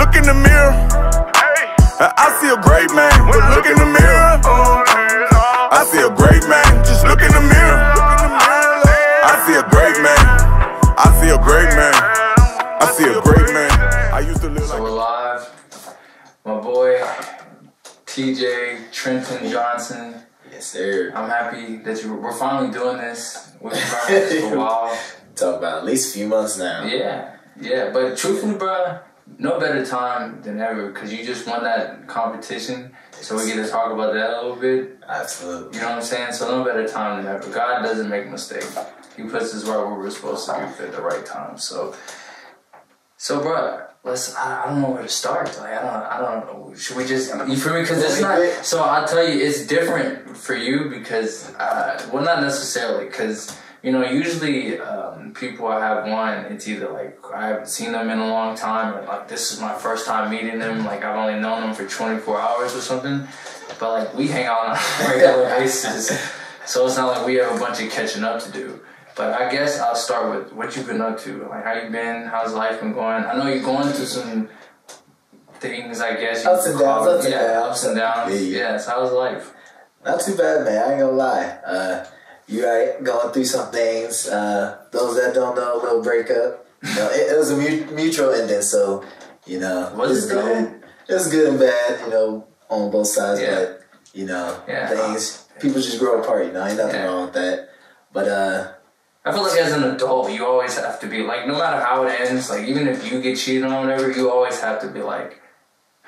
look in the mirror. I see a great man, but look in the mirror. I see a great man, just look in the mirror. I see a great man. I see a great man. I see a great man. I used to live So like. we're live. My boy TJ Trenton Johnson. Yes, sir. I'm happy that you we're finally doing this. We've been trying this for a while. Talk about at least a few months now. Yeah, yeah. But truthfully, bro, no better time than ever because you just won that competition. So we get to talk about that a little bit. Absolutely. You know what I'm saying? So no better time than ever. God doesn't make mistakes. He puts us right where we're supposed to be at the right time. So, so bro, let's. I, I don't know where to start. Like I don't. I don't know. Should we just? You feel me? Because it's not. So I'll tell you, it's different for you because, uh, well, not necessarily because. You know, usually um, people I have one, it's either like I haven't seen them in a long time, or like this is my first time meeting them. Like I've only known them for 24 hours or something. But like we hang out on a regular basis, so it's not like we have a bunch of catching up to do. But I guess I'll start with what you've been up to. Like how you been? How's life been going? I know you're going through some things. I guess Ups and downs, ups and yeah, downs. ups and downs. Yeah. Yes. How's life? Not too bad, man. I ain't gonna lie. Uh, you right, going through some things. Uh, those that don't know, a little breakup. You know, it, it was a mu- mutual ending, so you know, Was it good. It was good and bad, you know, on both sides. Yeah. But you know, Yeah. things people just grow apart. You know, ain't nothing Yeah. wrong with that. But uh, I feel like as an adult, you always have to be like, no matter how it ends, like even if you get cheated on, or whatever, you always have to be like,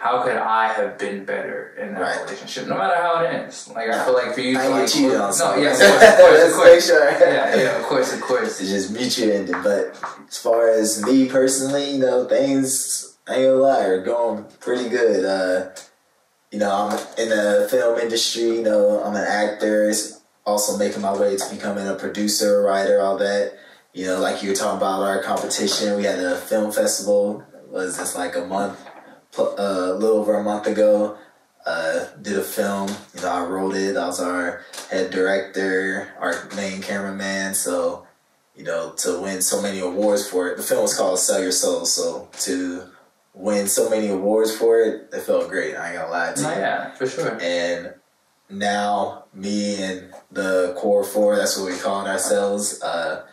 how could I have been better in that Right. relationship, no matter how it ends? Like I feel like for you, I like, cheated on. no, yeah, of course, of course, of course. make sure. yeah, yeah, of course, of course. It's just mutual ending. But as far as me personally, you know, things I ain't gonna lie are going pretty good. Uh, you know, I'm in the film industry. You know, I'm an actor. Also making my way to becoming a producer, writer, all that. You know, like you were talking about our competition. We had a film festival. Was this like a month, a little over a month ago? Uh, did a film. You know, I wrote it. I was our head director, our main cameraman. So you know, to win so many awards for it. The film was called Cell Your Soul, so to win so many awards for it, it felt great. I ain't gonna lie to No, you. yeah, for sure. And now, me and the Core Four, that's what we call ourselves, uh,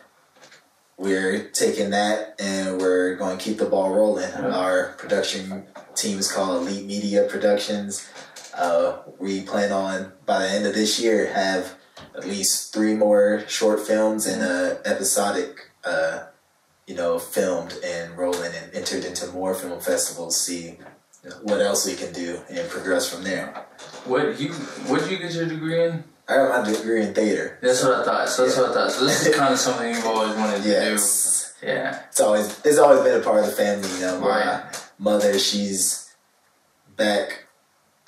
we're taking that and we're going to keep the ball rolling. Our production team is called Elite Media Productions. Uh, we plan on, by the end of this year, have at least three more short films and a episodic, uh, you know, filmed and rolling and entered into more film festivals. See what else we can do and progress from there. What you what did you get your degree in? I got my degree in theater. That's what I thought. So that's what I thought. So this is kind of something you've always wanted to Yes, do. Yeah. it's always it's always been a part of the family. You know, my Right. mother, she's back.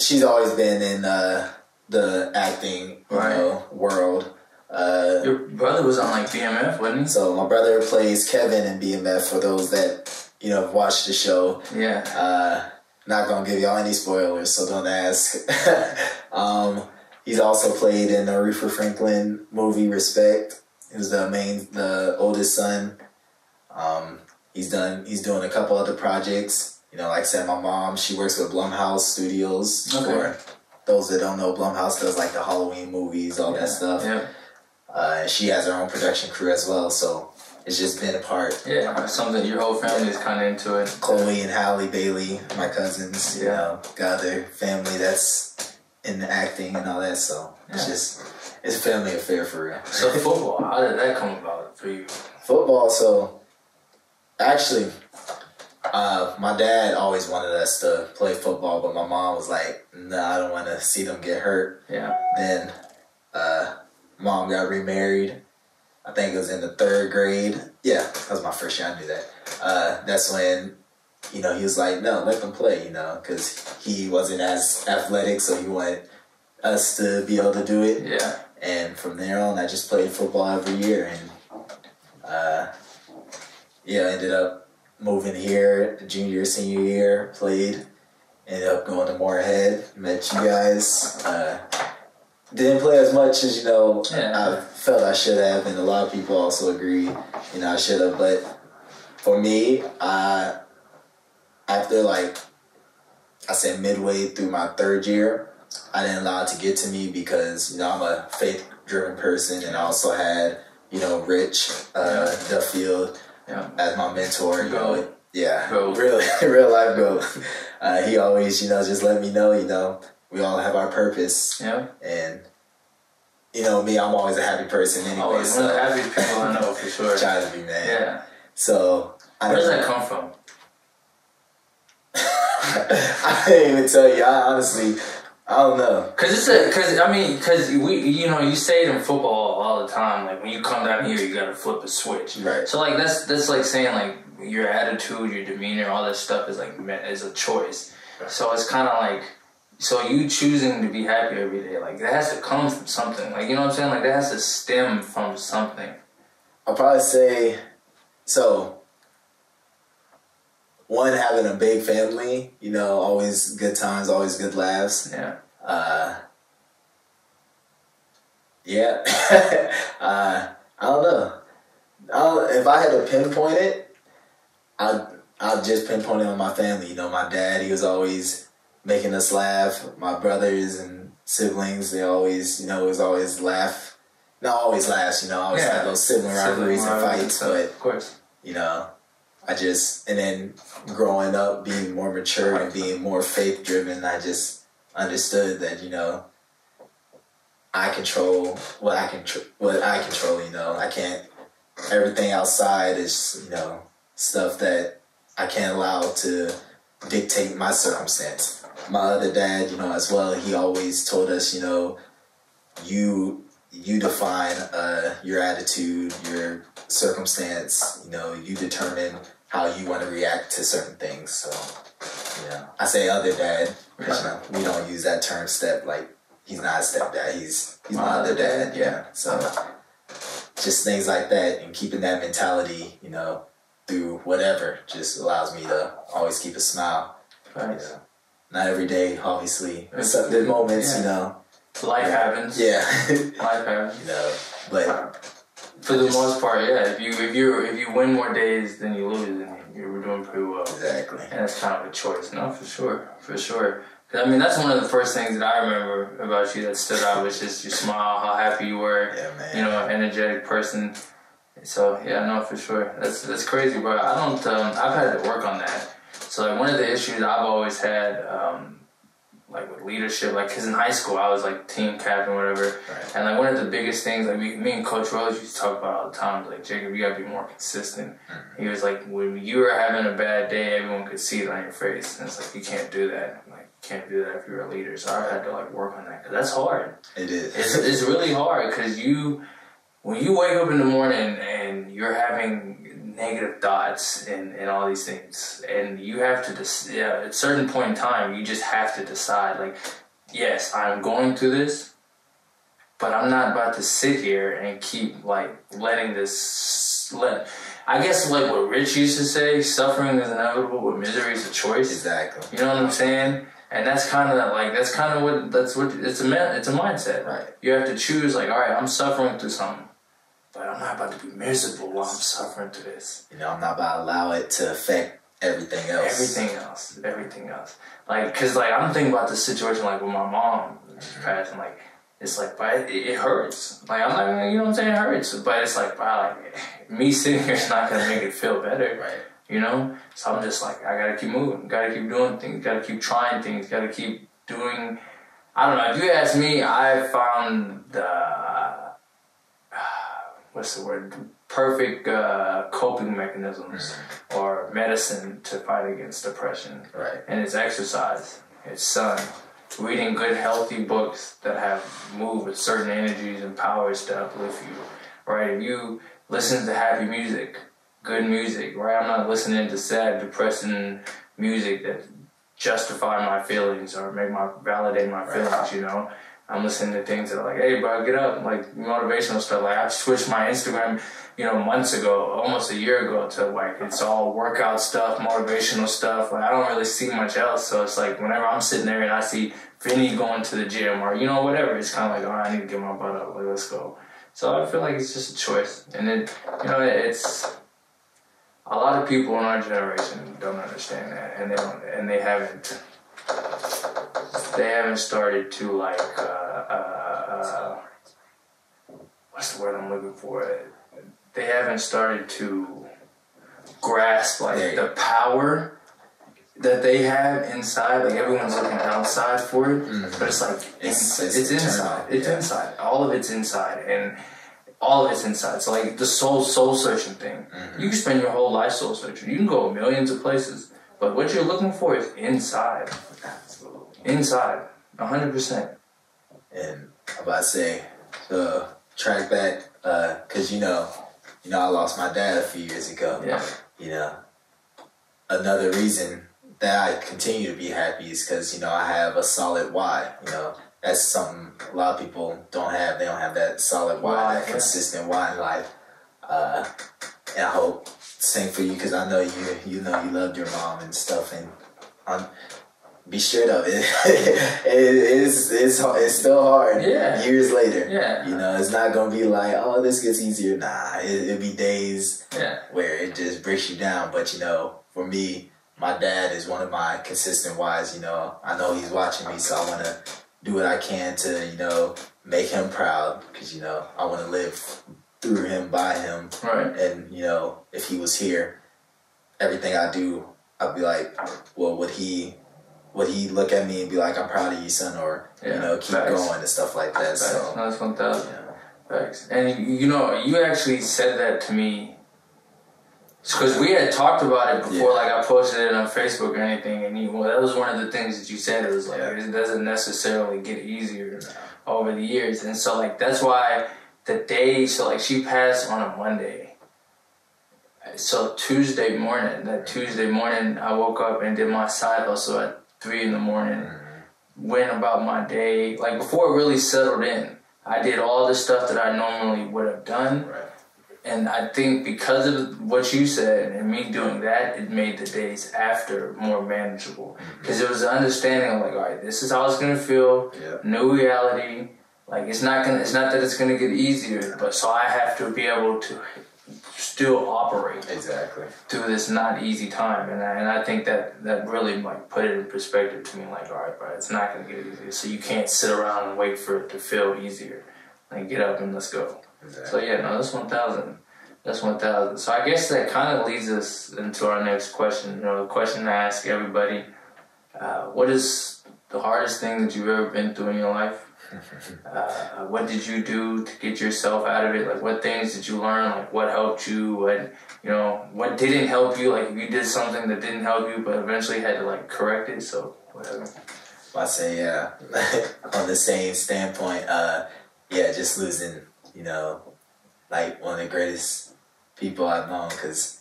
She's always been in uh, the acting, you Right. know, world. Uh, Your brother was on like BMF, wasn't he? so my brother plays Kevin in BMF. For those that you know have watched the show. Yeah. Uh, not gonna give y'all any spoilers, so don't ask. um, he's also played in the Aretha Franklin movie Respect. He was the main, the oldest son. Um, he's done. He's doing a couple other projects. You know, like I said, my mom she works with Blumhouse Studios. Okay. For those that don't know, Blumhouse does like the Halloween movies, all that stuff. Yeah. Uh, and she has her own production crew as well. So it's just been a part. Yeah. Something your whole family is kind of into it. Chloe and Halle Bailey, my cousins, you Yeah. know, got their family that's in the acting and all that. So it's just it's a family affair for real. So football, how did that come about for you? Football, so actually, uh, my dad always wanted us to play football, but my mom was like, "Nah, I don't want to see them get hurt." Yeah. Then, uh, mom got remarried. I think it was in the third grade. Yeah, that was my first year. I knew that. Uh, that's when, you know, he was like, no, let them play, you know, because he wasn't as athletic, so he wanted us to be able to do it. Yeah. And from there on, I just played football every year. And, uh, yeah, I ended up moving here junior, senior year, played, ended up going to Morehead, met you guys. Uh, didn't play as much as, you know, Yeah. I felt I should have, and a lot of people also agree, you know, I should have. But for me, I after like I said midway through my third year, I didn't allow it to get to me because you know I'm a faith driven person, and I also had you know Rich uh, Duffield Yeah. as my mentor. You know, yeah, Goat. real real life goat. Uh, he always you know just let me know you know we all have our purpose, Yeah. and you know me, I'm always a happy person anyway. Always one of the so happiest people I know for sure. try to be man. Yeah. So I Where does that come from? I can't even tell you. I honestly, I don't know. Cause it's a, cause I mean, cause we, you know, you say it in football all the time. Like when you come down here, you gotta flip a switch. Right. So like that's that's like saying like your attitude, your demeanor, all that stuff is like is a choice. So it's kind of like, so you choosing to be happy every day, like that has to come from something. Like you know what I'm saying? Like that has to stem from something. I'll probably say so. One having a big family, you know, always good times, always good laughs. Yeah. Uh, yeah, uh, I don't know. I don't, if I had to pinpoint it, I I'd just pinpoint it on my family. You know, my dad, he was always making us laugh. My brothers and siblings, they always, you know, was always laugh. Not always laughs, you know, always Yeah. have those sibling rivalries and fights, but of course. you know, I just and then growing up, being more mature and being more faith driven, I just understood that you know, I control what I can what I control. You know, I can't. Everything outside is you know stuff that I can't allow to dictate my circumstance. My other dad, you know, as well, he always told us, you know, you you define uh, your attitude, your circumstance. You know, you determine how you want to react to certain things. So, yeah, I say other dad. because, you know, we don't use that term step like he's not a stepdad. He's he's my other dad. Yeah. So, just things like that and keeping that mentality, you know, through whatever just allows me to always keep a smile. Yeah. Not every day, obviously. There's moments, you know. Life happens. Yeah. Life happens. you know, but For the most part, yeah. If you if you if you win more days than you lose, then you're doing pretty well. exactly. And that's kind of a choice. No, for sure, for sure. I mean, that's one of the first things that I remember about you that stood out was just your smile, how happy you were. Yeah, man. You know, energetic person. So yeah, no, for sure. That's that's crazy, bro. I don't. Um, I've had to work on that. So like one of the issues I've always had, um, like with leadership, like because in high school I was like team captain, whatever. Right. And like one of the biggest things, like me, me and Coach Rose used to talk about all the time, like Jacob, you gotta be more consistent. Mm-hmm. He was like, when you were having a bad day, everyone could see it on your face, and it's like you can't do that. Like can't do that if you're a leader. So I had to like work on that because that's hard. It is. It's it's really hard because you, when you wake up in the morning and you're having negative thoughts and, and all these things, and you have to dec- yeah, at a certain point in time, you just have to decide like, yes, I'm going through this, but I'm not about to sit here and keep like letting this let. I guess like what Rich used to say, suffering is inevitable, but misery is a choice. exactly. You know what I'm saying? And that's kind of like that's kind of what that's what it's a it's a mindset. Right. You have to choose like, all right, I'm suffering through something, but I'm not about to be miserable while I'm suffering through this. You know, I'm not about to allow it to affect everything else. Everything else, everything else. Like, cause like I'm thinking about this situation like with my mom, she's mm-hmm. passing. Like, it's like, but it, it hurts. Like I'm not, you know what I'm saying? It hurts, but it's like, like me sitting here is not gonna make it feel better. Right. You know? So I'm just like, I gotta keep moving, gotta keep doing things, gotta keep trying things, gotta keep doing. I don't know. If you ask me, I found the what's the word? Perfect uh, coping mechanisms or medicine to fight against depression, Right. and it's exercise, it's sun, reading good, healthy books that have move with certain energies and powers to uplift you. Right? If you listen to happy music, good music, right? I'm not listening to sad, depressing music that justify my feelings or make my validate my feelings. You know, I'm listening to things that are like, hey, bro, get up, like motivational stuff. Like I've switched my Instagram, you know, months ago, almost a year ago, to like it's all workout stuff, motivational stuff. Like I don't really see much else, so it's like whenever I'm sitting there and I see Vinny going to the gym or you know whatever, it's kind of like, oh, I need to get my butt up. Like let's go. So I feel like it's just a choice, and then you know it's. a lot of people in our generation don't understand that, and they don't, and they haven't. They haven't started to like. Uh, uh, uh, what's the word I'm looking for? They haven't started to grasp like the power that they have inside. Like everyone's looking outside for it, but it's like it's It's- it's, it's inside. It's yeah. inside. All of it's inside, and all of it's inside. So like the soul soul searching thing. Mm-hmm. You can spend your whole life soul searching. You can go millions of places, but what you're looking for is inside. Inside, hundred percent. And I'm about to say, uh, track back, uh, cause you know, you know, I lost my dad a few years ago. Yeah. You know, another reason that I continue to be happy is because you know I have a solid why. You know, that's something a lot of people don't have. They don't have that solid why, Why, that yeah. consistent why in life. Uh, and I hope same for you because I know you. You know you loved your mom and stuff, and um, be straight up. It, it is it's it's still hard. Yeah. Years later. Yeah. You know, it's not gonna be like, oh, this gets easier. Nah, it, it'll be days Yeah. where it just breaks you down. But you know, for me, my dad is one of my consistent wise. You know, I know he's watching me, so I want to do what I can to you know make him proud because you know I want to live through him, by him, Right. and you know if he was here, everything I do, I'd be like, well, would he? Would he look at me and be like, "I'm proud of you, son," or you know, keep facts. going and stuff like that? Facts. So, No, that's one thousand. yeah. Facts. And you- you know, you actually said that to me because we had talked about it before. Yeah. Like I posted it on Facebook or anything, and you, well, that was one of the things that you said. It was like Yeah. it doesn't necessarily get easier over the years, and so like that's why the day. So like she passed on a Monday. So Tuesday morning, that Tuesday morning, I woke up and did my side hustle at three in the morning. Went about my day like before it really settled in. I did all the stuff that I normally would have done. Right. And I think because of what you said and me doing that, it made the days after more manageable. Mm-hmm. Because it was an understanding of like, all right, this is how it's gonna feel. Yeah. New reality. Like it's not gonna. It's not that it's gonna get easier, but so I have to be able to still operate Exactly. through this not easy time. And I, and I think that that really like put it in perspective to me. Like, all right, bro, it's not gonna get easier. So you can't sit around and wait for it to feel easier. Like, get up and let's go. Exactly. So yeah, no, that's one thousand. That's one thousand. So I guess that kind of leads us into our next question. You know, the question I ask everybody: uh, What is the hardest thing that you've ever been through in your life? Uh, what did you do to get yourself out of it? Like, what things did you learn? Like, what helped you? What you know, what didn't help you? Like, if you did something that didn't help you, but eventually had to like correct it. So whatever. I say yeah. On the same standpoint, uh, yeah, just losing, you know, like one of the greatest people I've known, cause,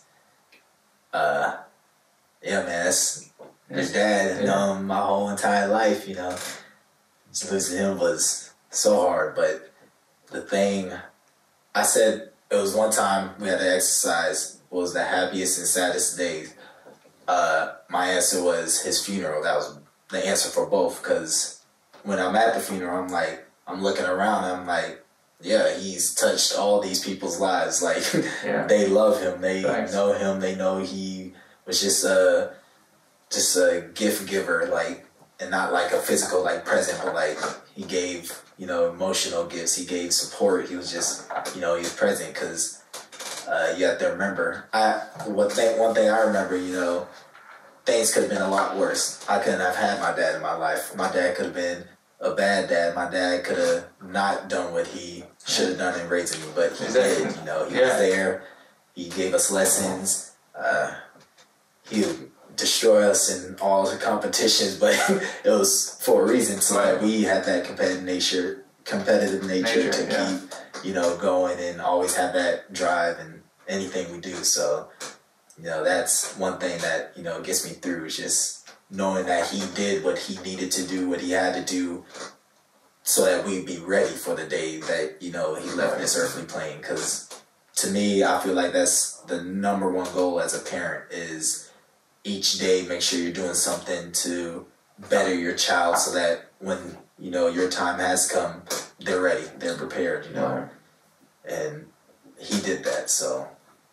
uh, yeah, man, that's his dad. Yeah. Known my whole entire life, you know. Losing him was so hard, but the thing I said it was one time we had to exercise what was the happiest and saddest day? Uh, my answer was his funeral. That was the answer for both because when I'm at the funeral, I'm like, I'm looking around, I'm like, yeah, he's touched all these people's lives. Like, Yeah. they love him, they Thanks. know him, they know he was just a, just a gift giver, like, and not like a physical, like, present, but like, he gave, you know, emotional gifts, he gave support, he was just, you know, he was present because uh, you have to remember. I one thing one thing I remember, you know, things could have been a lot worse. I couldn't have had my dad in my life. My dad could have been a bad dad. My dad could have not done what he should have done in raising me, but he did. You know, he Yeah. was there. He gave us lessons. Uh, he destroy us in all the competitions, but it was for a reason, so that we had that competitive nature, competitive nature, Nature, to yeah. keep you know going and always have that drive in anything we do. So you know that's one thing that you know gets me through is just knowing that he did what he needed to do, what he had to do, so that we'd be ready for the day that you know he left this earthly plane. Because to me, I feel like that's the number one goal as a parent is each day make sure you're doing something to better your child so that when you know your time has come they're ready they're prepared you know and he did that so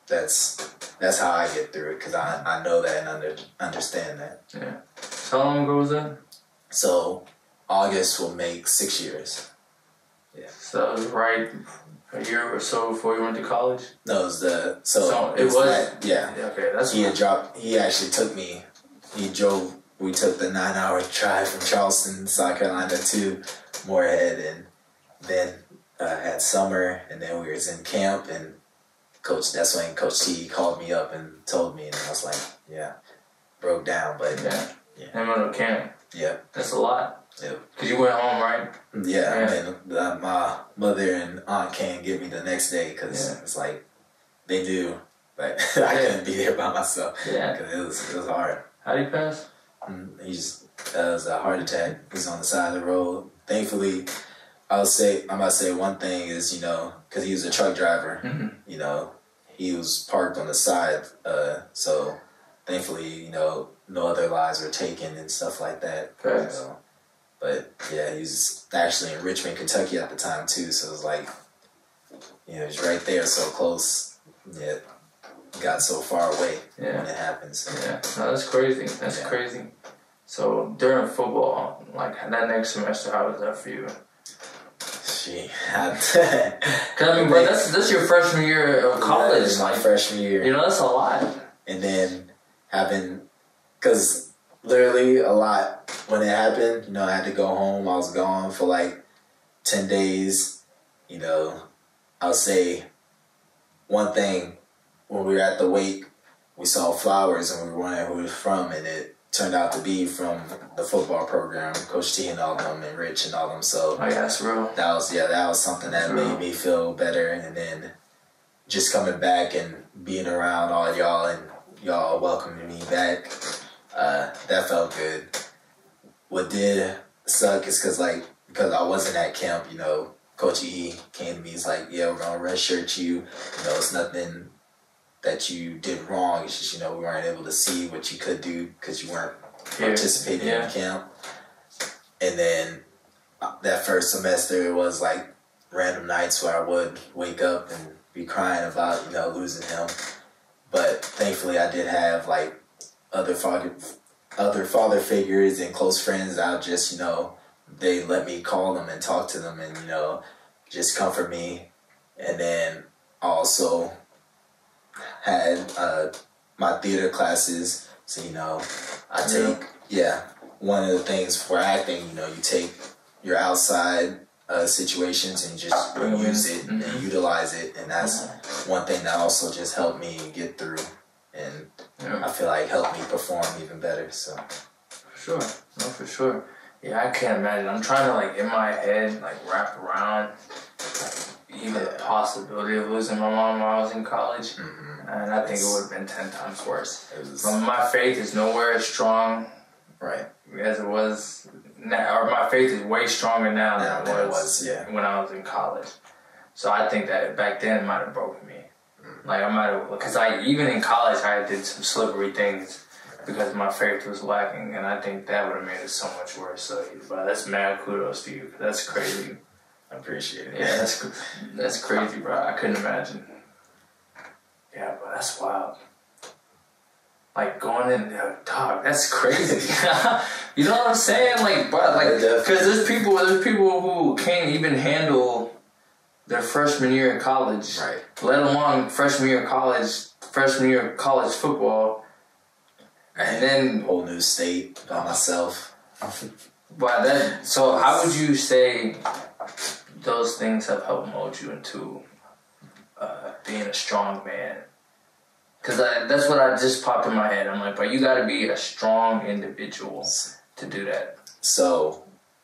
that's that's how I get through it because I, I know that and under, understand that. Yeah. So how long ago was that? So August will make six years. Yeah so right a year or so before you went to college. No, it was the so, So it was- that- yeah. Yeah, okay, that's He had dropped. He actually took me. He drove. We took the nine-hour drive from Charleston, South Carolina, to Morehead, and then uh, had summer, and then we was in camp, and coach. That's when Coach T called me up and told me, and I was like, yeah, broke down, but yeah. Yeah. Him on camp. yeah, That's a lot. Yeah, Cause you went home, right? yeah. Yeah. And uh, my mother and aunt came get me the next day because Yeah. it's like they knew like I couldn't be there by myself Yeah. because it was it was hard. How did he pass? Mm, He just uh, it was a heart attack. He's on the side of the road. Thankfully, I'll say I'm about to say one thing is you know because he was a truck driver. Mhm. You know, he was parked on the side. Uh, so thankfully, you know, no other lives were taken and stuff like that. So, but yeah, he was actually in Richmond, Kentucky at the time too. So it was like, you know, he's right there, so close. Yet got so far away Yeah. when it happened. So. Yeah, no, that's crazy. That's Yeah. crazy. So during football, like that next semester, how was that for you? She had Cause I mean, bro, that's that's your freshman year of college. my Like, freshman year, you know, that's a lot. and then having, cause literally a lot when it happened. You know, I had to go home. I was gone for like ten days. You know, I'll say one thing when we were at the wake, we saw flowers and we were wondering who it was from, and it turned out to be from the football program, Coach T and all them, and Rich and all them. So Oh yeah, that's real. that was yeah, that was something that made me feel better. And then just coming back and being around all y'all and y'all welcoming me back, uh, that felt good. What did suck is because like because I wasn't at camp, you know. Coach E came to me. He's like, "Yeah, we're gonna redshirt you. You know, it's nothing that you did wrong. It's just you know we weren't able to see what you could do because you weren't Yeah. participating Yeah. in camp." And then uh, that first semester it was like random nights where I would wake up and be crying about you know losing him, but thankfully I did have like other father other father figures and close friends. I'll just you know they let me call them and talk to them and you know just comfort me, and then also had uh, my theater classes. So you know I take yeah one of the things for acting. You know you take your outside uh, situations and just Bring 'em in. use it and Mhm. utilize it, and that's one thing that also just helped me get through, and Yeah, I feel like helped me perform even better. So for sure. No, for sure. Yeah, I can't imagine. I'm trying to like in my head like wrap around like, even the possibility of losing my mom while I was in college, mhm. and I think it would have been ten times worse. was my faith is nowhere as strong right. as it was now, or my faith is way stronger now Now than than it was, was, yeah. when I was in college. So I think that back then it might have broken me. Like I might have, because I even in college I did some slippery things because my faith was lacking, and I think that would have made it so much worse. So, but that's mad kudos to you. That's crazy. I appreciate it. Yeah, that's that's crazy, bro. I couldn't imagine. Yeah, but that's wild. Like going in, uh, dog. That's crazy. you know what I'm saying? Like, bro, like, because there's people, there's people who can't even handle their freshman year in college, Right. let alone freshman year of college, freshman year of college football, and then whole new state by myself. But then, so how would you say those things have helped mold you into uh, being a strong man? Because that's what I just popped in my head. I'm like, but you got to be a strong individual to do that. So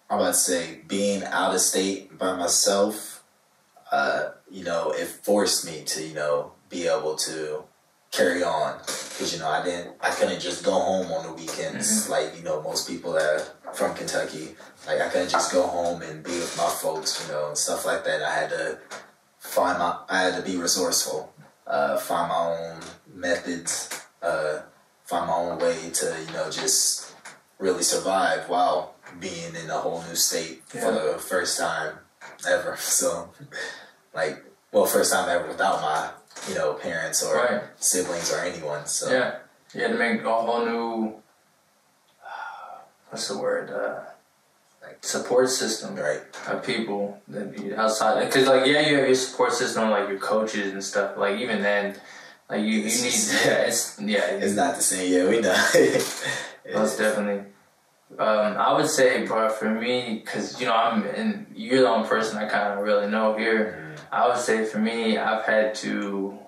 I'm about to say being out of state by myself, uh, you know, it forced me to, you know, be able to carry on because you know I didn't, I couldn't just go home on the weekends like you know most people that are from Kentucky. Like I couldn't just go home and be with my folks, you know, and stuff like that. I had to find my, I had to be resourceful, uh, find my own methods, uh, find my own way to, you know, just really survive while being in a whole new state for the first time ever. So, like, well, first time ever without my you know parents or Right. siblings or anyone. So Yeah, you had to make a whole new. What's the word? Uh, like support system right, of people that you outside. Because like yeah, you have your support system like your coaches and stuff. Like even then, like you, you need It's- yeah, it's yeah, it's not the same. Yeah, we know. Most definitely. Um, I would say, bro, for me, because you know, I'm and you're the only person I kind of really know here. I would say for me, I've had to.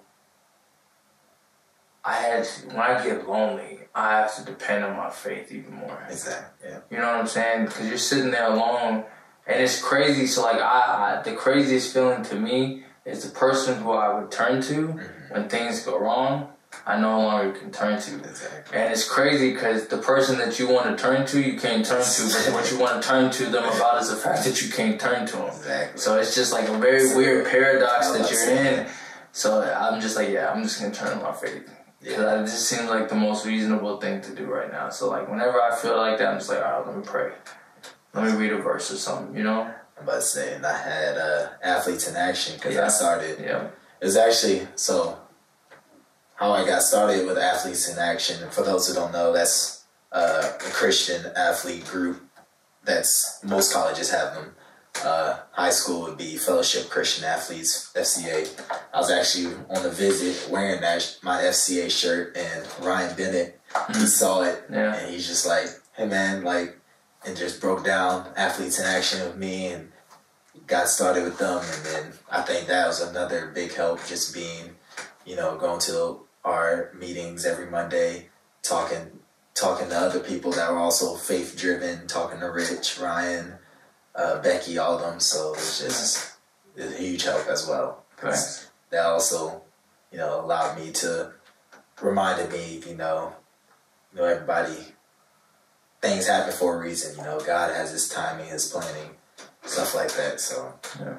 I had to, when I get lonely, I have to depend on my faith even more. exactly. Yeah. You know what I'm saying? Because you're sitting there alone, and it's crazy. So like, I, I the craziest feeling to me is the person who I would turn to mm-hmm. when things go wrong. I no longer can turn to. Exactly. And it's crazy because the person that you want to turn to, you can't turn to, but what you want to turn to them about is the fact that you can't turn to them. Exactly. So it's just like a very weird paradox that you're Yeah. in. So I'm just like, yeah, I'm just gonna turn to my faith. Because it just seems like the most reasonable thing to do right now. So like whenever I feel like that, I'm just like, all right, let me pray. Let me read a verse or something, you know? I'm about to say, and I had uh, athletes in action because Yeah. I started. Yeah. It was actually so how I got started with athletes in action. For those who don't know, that's uh, a Christian athlete group. That's most colleges have them. Uh, high school would be Fellowship Christian Athletes (FCA). I was actually on a visit wearing that my FCA shirt, and Ryan Bennett he saw it, Yeah. and he's just like, "Hey man, like," and just broke down athletes in action with me and got started with them and then I think that was another big help just being, you know, going to our meetings every Monday, talking talking to other people that were also faith driven, talking to Rich, Ryan, uh, Becky, all of them. So it was just it was a huge help as well. Thanks. That also, you know, allowed me to reminded me, you know, you know, everybody things happen for a reason, you know, God has his timing, his planning, stuff like that. So yeah,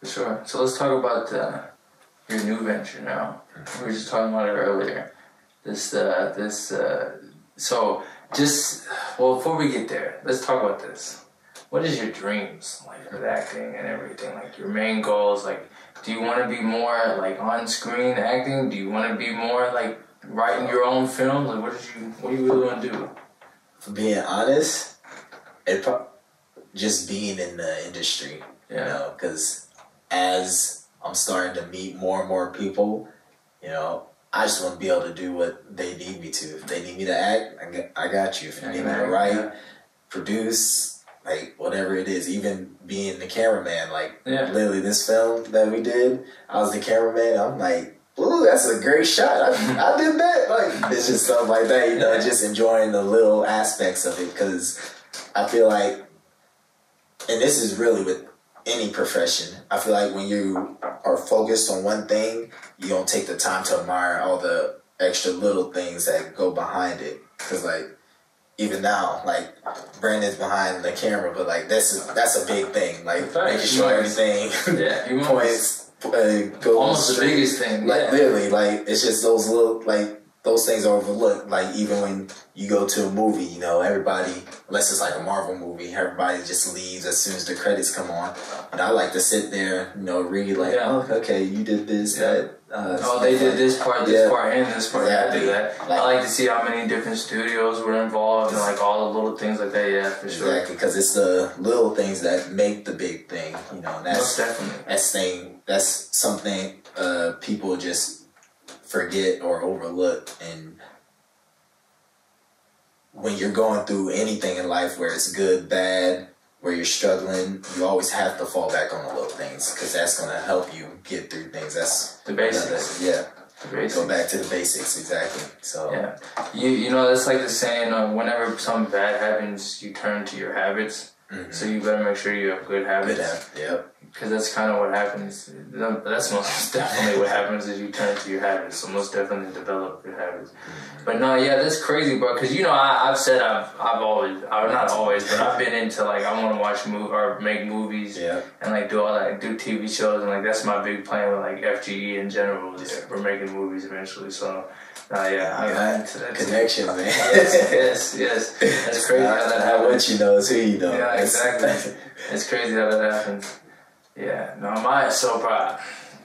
For sure. So let's talk about uh, your new venture now. We were just talking about it earlier. This, uh, this. Uh, so just well, before we get there, let's talk about this. What is your dreams like with acting and everything? Like your main goals. Like, do you want to be more like on screen acting? Do you want to be more like writing your own films? Like, what did you? What do you really want to do? for being honest, it pro- just being in the industry, you know, because as I'm starting to meet more and more people, you know, I just want to be able to do what they need me to. If they need me to act, I got, I got you. If you need me to write, produce, like whatever it is, even being the cameraman, like Yeah. literally this film that we did, I was the cameraman. I'm like, ooh, that's a great shot. I, I did that. Like it's just stuff like that, you know, just enjoying the little aspects of it because I feel like, and this is really with any profession. I feel like when you are focused on one thing, you don't take the time to admire all the extra little things that go behind it. Because like even now, like Brandon's behind the camera, but like that's a, that's a big thing. Like Right. making sure everything Yeah, you want points uh, goes almost the biggest thing. Like yeah. literally, like it's just those little like those things are overlooked. Like even when you go to a movie, you know, everybody unless it's like a Marvel movie, everybody just leaves as soon as the credits come on. And I like to sit there, you know, read like, Yeah. oh, okay, you did this, Yeah. that. Uh, Oh, they did this part, this Yeah. part, and this part. Yeah, I do Exactly. that. Like- I like to see how many different studios were involved and like all the little things like that. Yeah, for sure. Exactly, because it's the little things that make the big thing. You know, and Most that's definitely. that's thing. That's something uh, people just forget or overlook. And when you're going through anything in life, where it's good, bad, where you're struggling, you always have to fall back on the little things because that's going to help you get through things. That's The basics. another- yeah, The basics. go back to the basics exactly. So Yeah, you you know that's like the saying. Uh, whenever something bad happens, you turn to your habits. So you better make sure you have good good. habits. Have, yep. Because that's kind of what happens. That's most definitely what happens is you turn to your habits. So most definitely develop your habits. But no, yeah, that's crazy, bro. Because you know, I, I've said I've I've always, I not always, but I've been into like I want to watch move or make movies Yeah. and like do all that, do TV shows, and like that's my big plan with like FGE in general. Is we're making movies eventually. So, uh, yeah, I, I'm into that. Connection, man. Yes, yes, yes. That's crazy how that Not happens. what you know is who you know. Yeah, That's- exactly. it's crazy how that happens. Yeah, no, my so bro,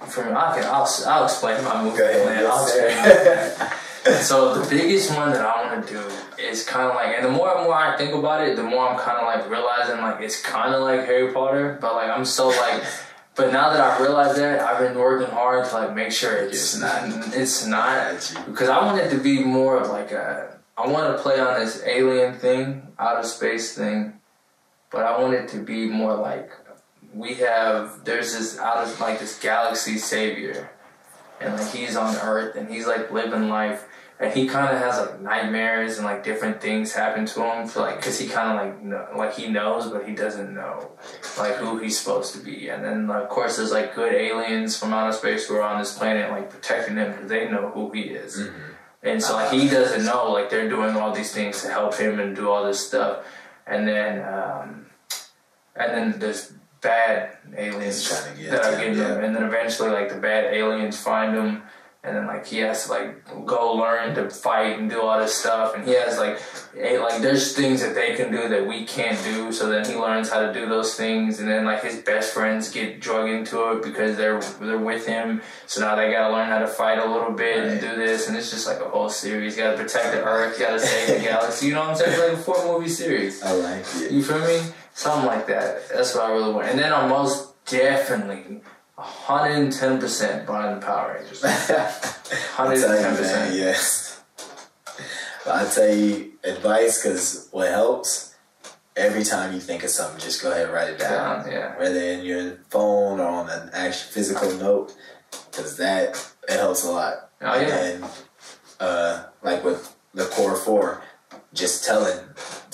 for me, I can I'll, I'll explain my movie ahead. plan. I'll explain so the biggest one that I want to do is kind of like, and the more and more I think about it, the more I'm kind of like realizing like it's kind of like Harry Potter, but like I'm so like, but now that I realize that, I've been working hard to like make sure it's not, it's not, because I want it to be more of like a, I want to play on this alien thing, out of space thing, but I want it to be more like we have there's this out of like this galaxy savior. And like he's on earth and he's like living life. And he kind of has like nightmares and like different things happen to him for like because he kind of like know, like he knows but he doesn't know like who he's supposed to be. And then of course there's like good aliens from outer space who are on this planet like protecting him because they know who he is. And so like, he doesn't know like they're doing all these things to help him and do all this stuff. And then um and then there's bad aliens He's trying to get that are getting him yeah. and then eventually like the bad aliens find him and then like he has to like go learn to fight and do all this stuff and he has like a, like there's things that they can do that we can't do so then he learns how to do those things and then like his best friends get drug into it because they're they're with him so now they gotta learn how to fight a little bit and do this and it's just like a whole series you gotta protect the earth you gotta save the galaxy you know what I'm saying it's like a four movie series I like it. you feel me? Something like that. That's what I really want. And then I'm most definitely 110% buying the Power Rangers. I'll tell you, man, 110%. yes. But I'll tell you advice because what helps, every time you think of something, just go ahead and write it down. Down, yeah. Whether in your phone or on an actual physical note, because that, it helps a lot. Oh, and yeah. then, uh, like with the core four, just telling,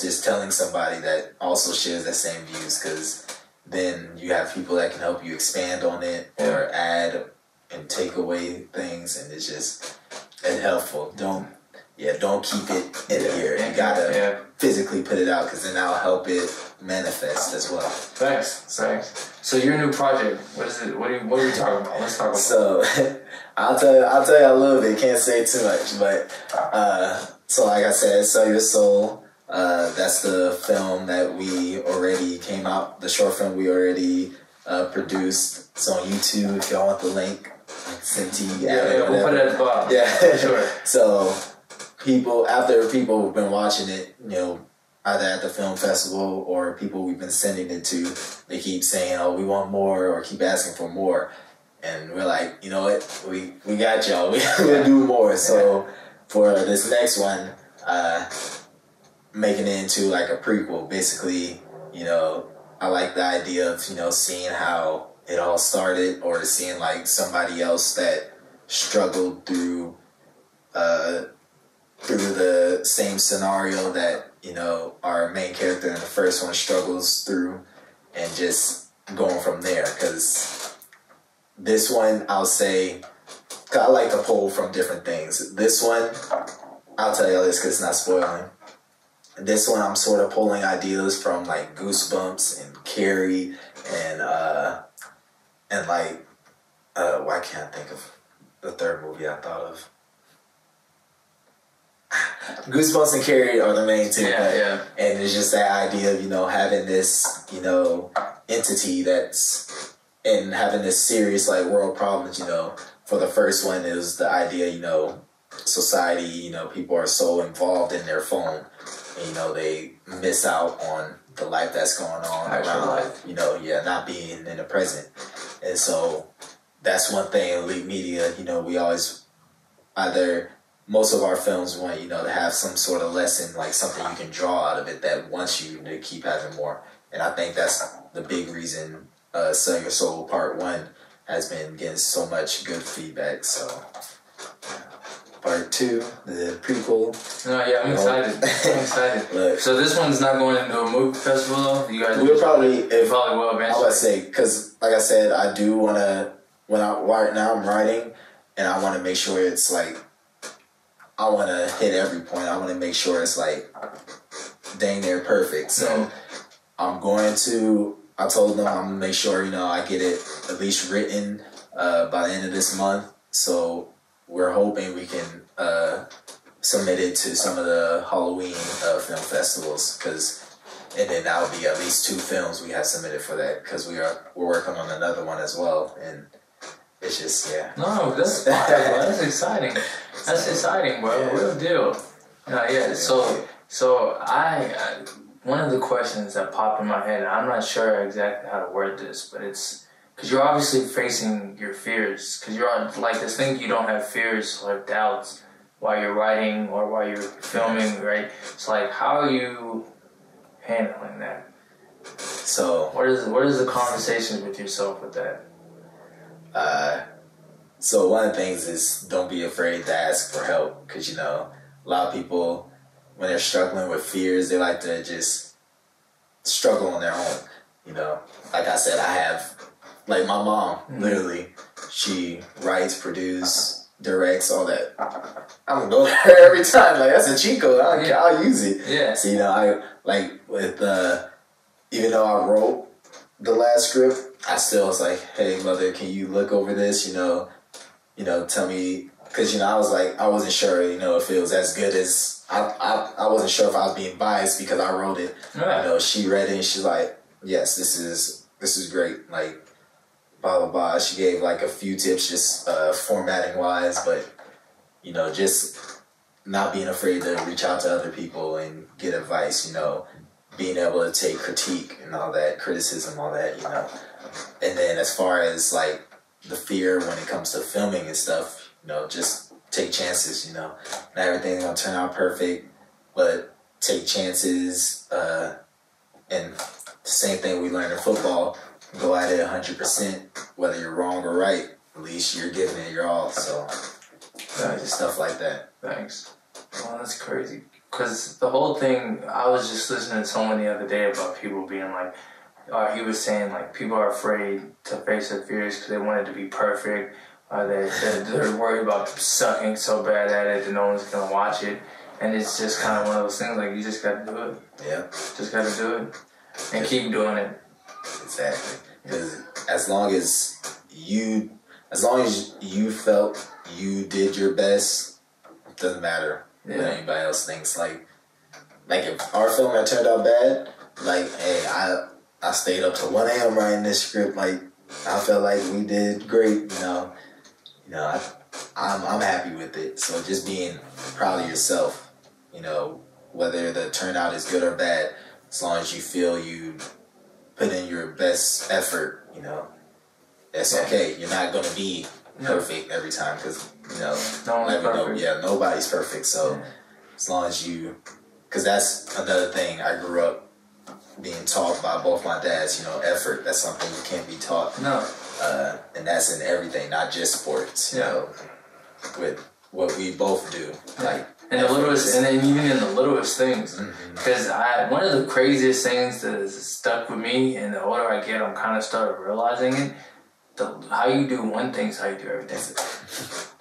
just telling somebody that also shares that same views, because then you have people that can help you expand on it or add and take away things, and it's just it's helpful. Don't yeah, don't keep it in here. You gotta Yeah. physically put it out, because then that'll help it manifest as well. Thanks. Thanks. So your new project, what is it? What are, you, what are we talking about? Let's talk about So I'll tell you, I'll tell you a little bit. Can't say too much, but uh, so like I said, "Cell Your Soul." Uh, that's the film that we already came out. The short film we already uh, produced. It's on YouTube. If y'all want the link, can send to you. Yeah, yeah, we'll put it at the bottom. Yeah, Sure. So people after people who've been watching it, you know, either at the film festival or people we've been sending it to, they keep saying, "Oh, we want more," or keep asking for more, and we're like, you know what, we we got y'all. We we'll do more. So for this next one, uh, making it into like a prequel, basically, you know, I like the idea of you know seeing how it all started, or seeing like somebody else that struggled through uh, through the same scenario that you know our main character in the first one struggles through, and just going from there. Because this one, I'll say I like to pull from different things. This one, I'll tell you all this because it's not spoiling. This one, I'm sort of pulling ideas from like Goosebumps and Carrie and uh and like uh why can't I think of the third movie I thought of? Goosebumps and Carrie are the main two. Yeah, yeah. And it's just that idea of, you know, having this, you know, entity that's and having this serious like world problems, you know. For the first one is the idea, you know, society, you know, people are so involved in their phone and, you know, they miss out on the life that's going on Actual around life. you know, yeah, not being in the present. And so that's one thing in elite media, you know, we always either most of our films want you know to have some sort of lesson like something you can draw out of it that wants you to keep having more and i think that's the big reason uh cell your soul part one has been getting so much good feedback so part two the prequel No, yeah, I'm excited. I'm excited. Look. So this one's not going into a movie festival though? You guys we'll probably if probably will I eventually. was say because, like I said, I do want to. When I right now I'm writing, and I want to make sure it's like. I want to hit every point. I want to make sure it's like, dang near perfect. So, Mhm. I'm going to. I told them I'm gonna make sure you know I get it at least written uh, by the end of this month. So we're hoping we can uh, submit it to some of the Halloween uh, film festivals because and then that'll be at least two films we have submitted for that because we are we're working on another one as well and it's just yeah. No, that's fine. That's exciting. That's exciting, bro. Yeah. Real deal. No, yeah. So, so I, I, one of the questions that popped in my head, and I'm not sure exactly how to word this, but it's because you're obviously facing your fears. Because you're on like this thing, you don't have fears or doubts while you're writing or while you're filming, right? It's like how are you handling that? So What is what is the conversations with yourself with that? uh, so one of the things is don't be afraid to ask for help because you know a lot of people when they're struggling with fears they like to just struggle on their own. You know, like I said, I have like my mom mm-hmm. literally she writes, produces, uh-huh. directs, all that. I'm gonna go to her every time. Like that's a cheat code. I'll, Yeah. I'll use it. Yeah. So you know, I like with uh, even though I wrote the last script, I still was like, "Hey, mother, can you look over this? You know, you know, tell me." Because you know, I was like, I wasn't sure, you know, if it was as good as I, I. I wasn't sure if I was being biased because I wrote it. Yeah. You know, she read it and she's like, "Yes, this is this is great." Like, blah blah blah. She gave like a few tips, just uh, formatting wise, but you know, just not being afraid to reach out to other people and get advice. You know, being able to take critique and all that, criticism, all that. You know, and then as far as like the fear when it comes to filming and stuff, you know, just take chances. You know, not everything's gonna turn out perfect, but take chances. Uh, and same thing we learned in football. Go at it hundred percent, whether you're wrong or right. At least you're giving it your all. So uh, just stuff like that. Thanks. Well, that's crazy. Because the whole thing, I was just listening to someone the other day about people being like, uh, he was saying like people are afraid to face their fears because they want it to be perfect. Or they, they're, they're worried about sucking so bad at it that no one's gonna watch it. And it's just kind of one of those things like you just gotta do it. Yeah, Just gotta do it. And keep doing it. Exactly. Because as long as you, as long as you felt you did your best, it doesn't matter what anybody else thinks. Like, like if our film had turned out bad, like, hey, I I stayed up to one a.m. writing this script. Like, I felt like we did great. You know, you know, I, I'm I'm happy with it. So just being proud of yourself. You know, whether the turnout is good or bad, as long as you feel you put in your best effort, you know, it's okay. You're not gonna be perfect every time because you know, No like know, yeah, nobody's perfect. So Yeah. as long as you, because that's another thing. I grew up being taught by both my dads. You know, effort. That's something you can't be taught, No. uh, and that's in everything, not just sports. You Yeah. know, with what we both do, like And the littlest, and then even in the littlest things, Mm-hmm. because I one of the craziest things that has stuck with me, and the older I get, I'm kind of started realizing it. The how you do one thing is how you do everything.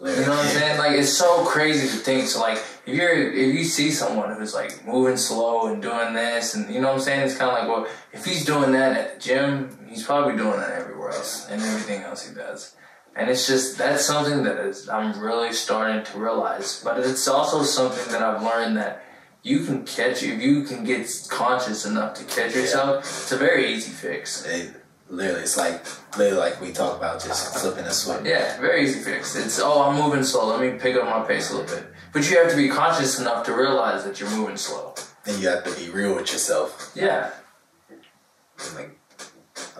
You know what I'm saying? Like it's so crazy to think. So like if you're if you see someone who's like moving slow and doing this, and you know what I'm saying, it's kind of like well, if he's doing that at the gym, he's probably doing that everywhere else and everything else he does. And it's just that's something that is I'm really starting to realize. But it's also something that I've learned that you can catch if you can get conscious enough to catch yourself. It's a very easy fix. It, literally, it's like literally like we talk about just flipping a switch. Yeah, very easy fix. It's oh I'm moving slow. Let me pick up my pace a little bit. But you have to be conscious enough to realize that you're moving slow. And you have to be real with yourself. Yeah. Like,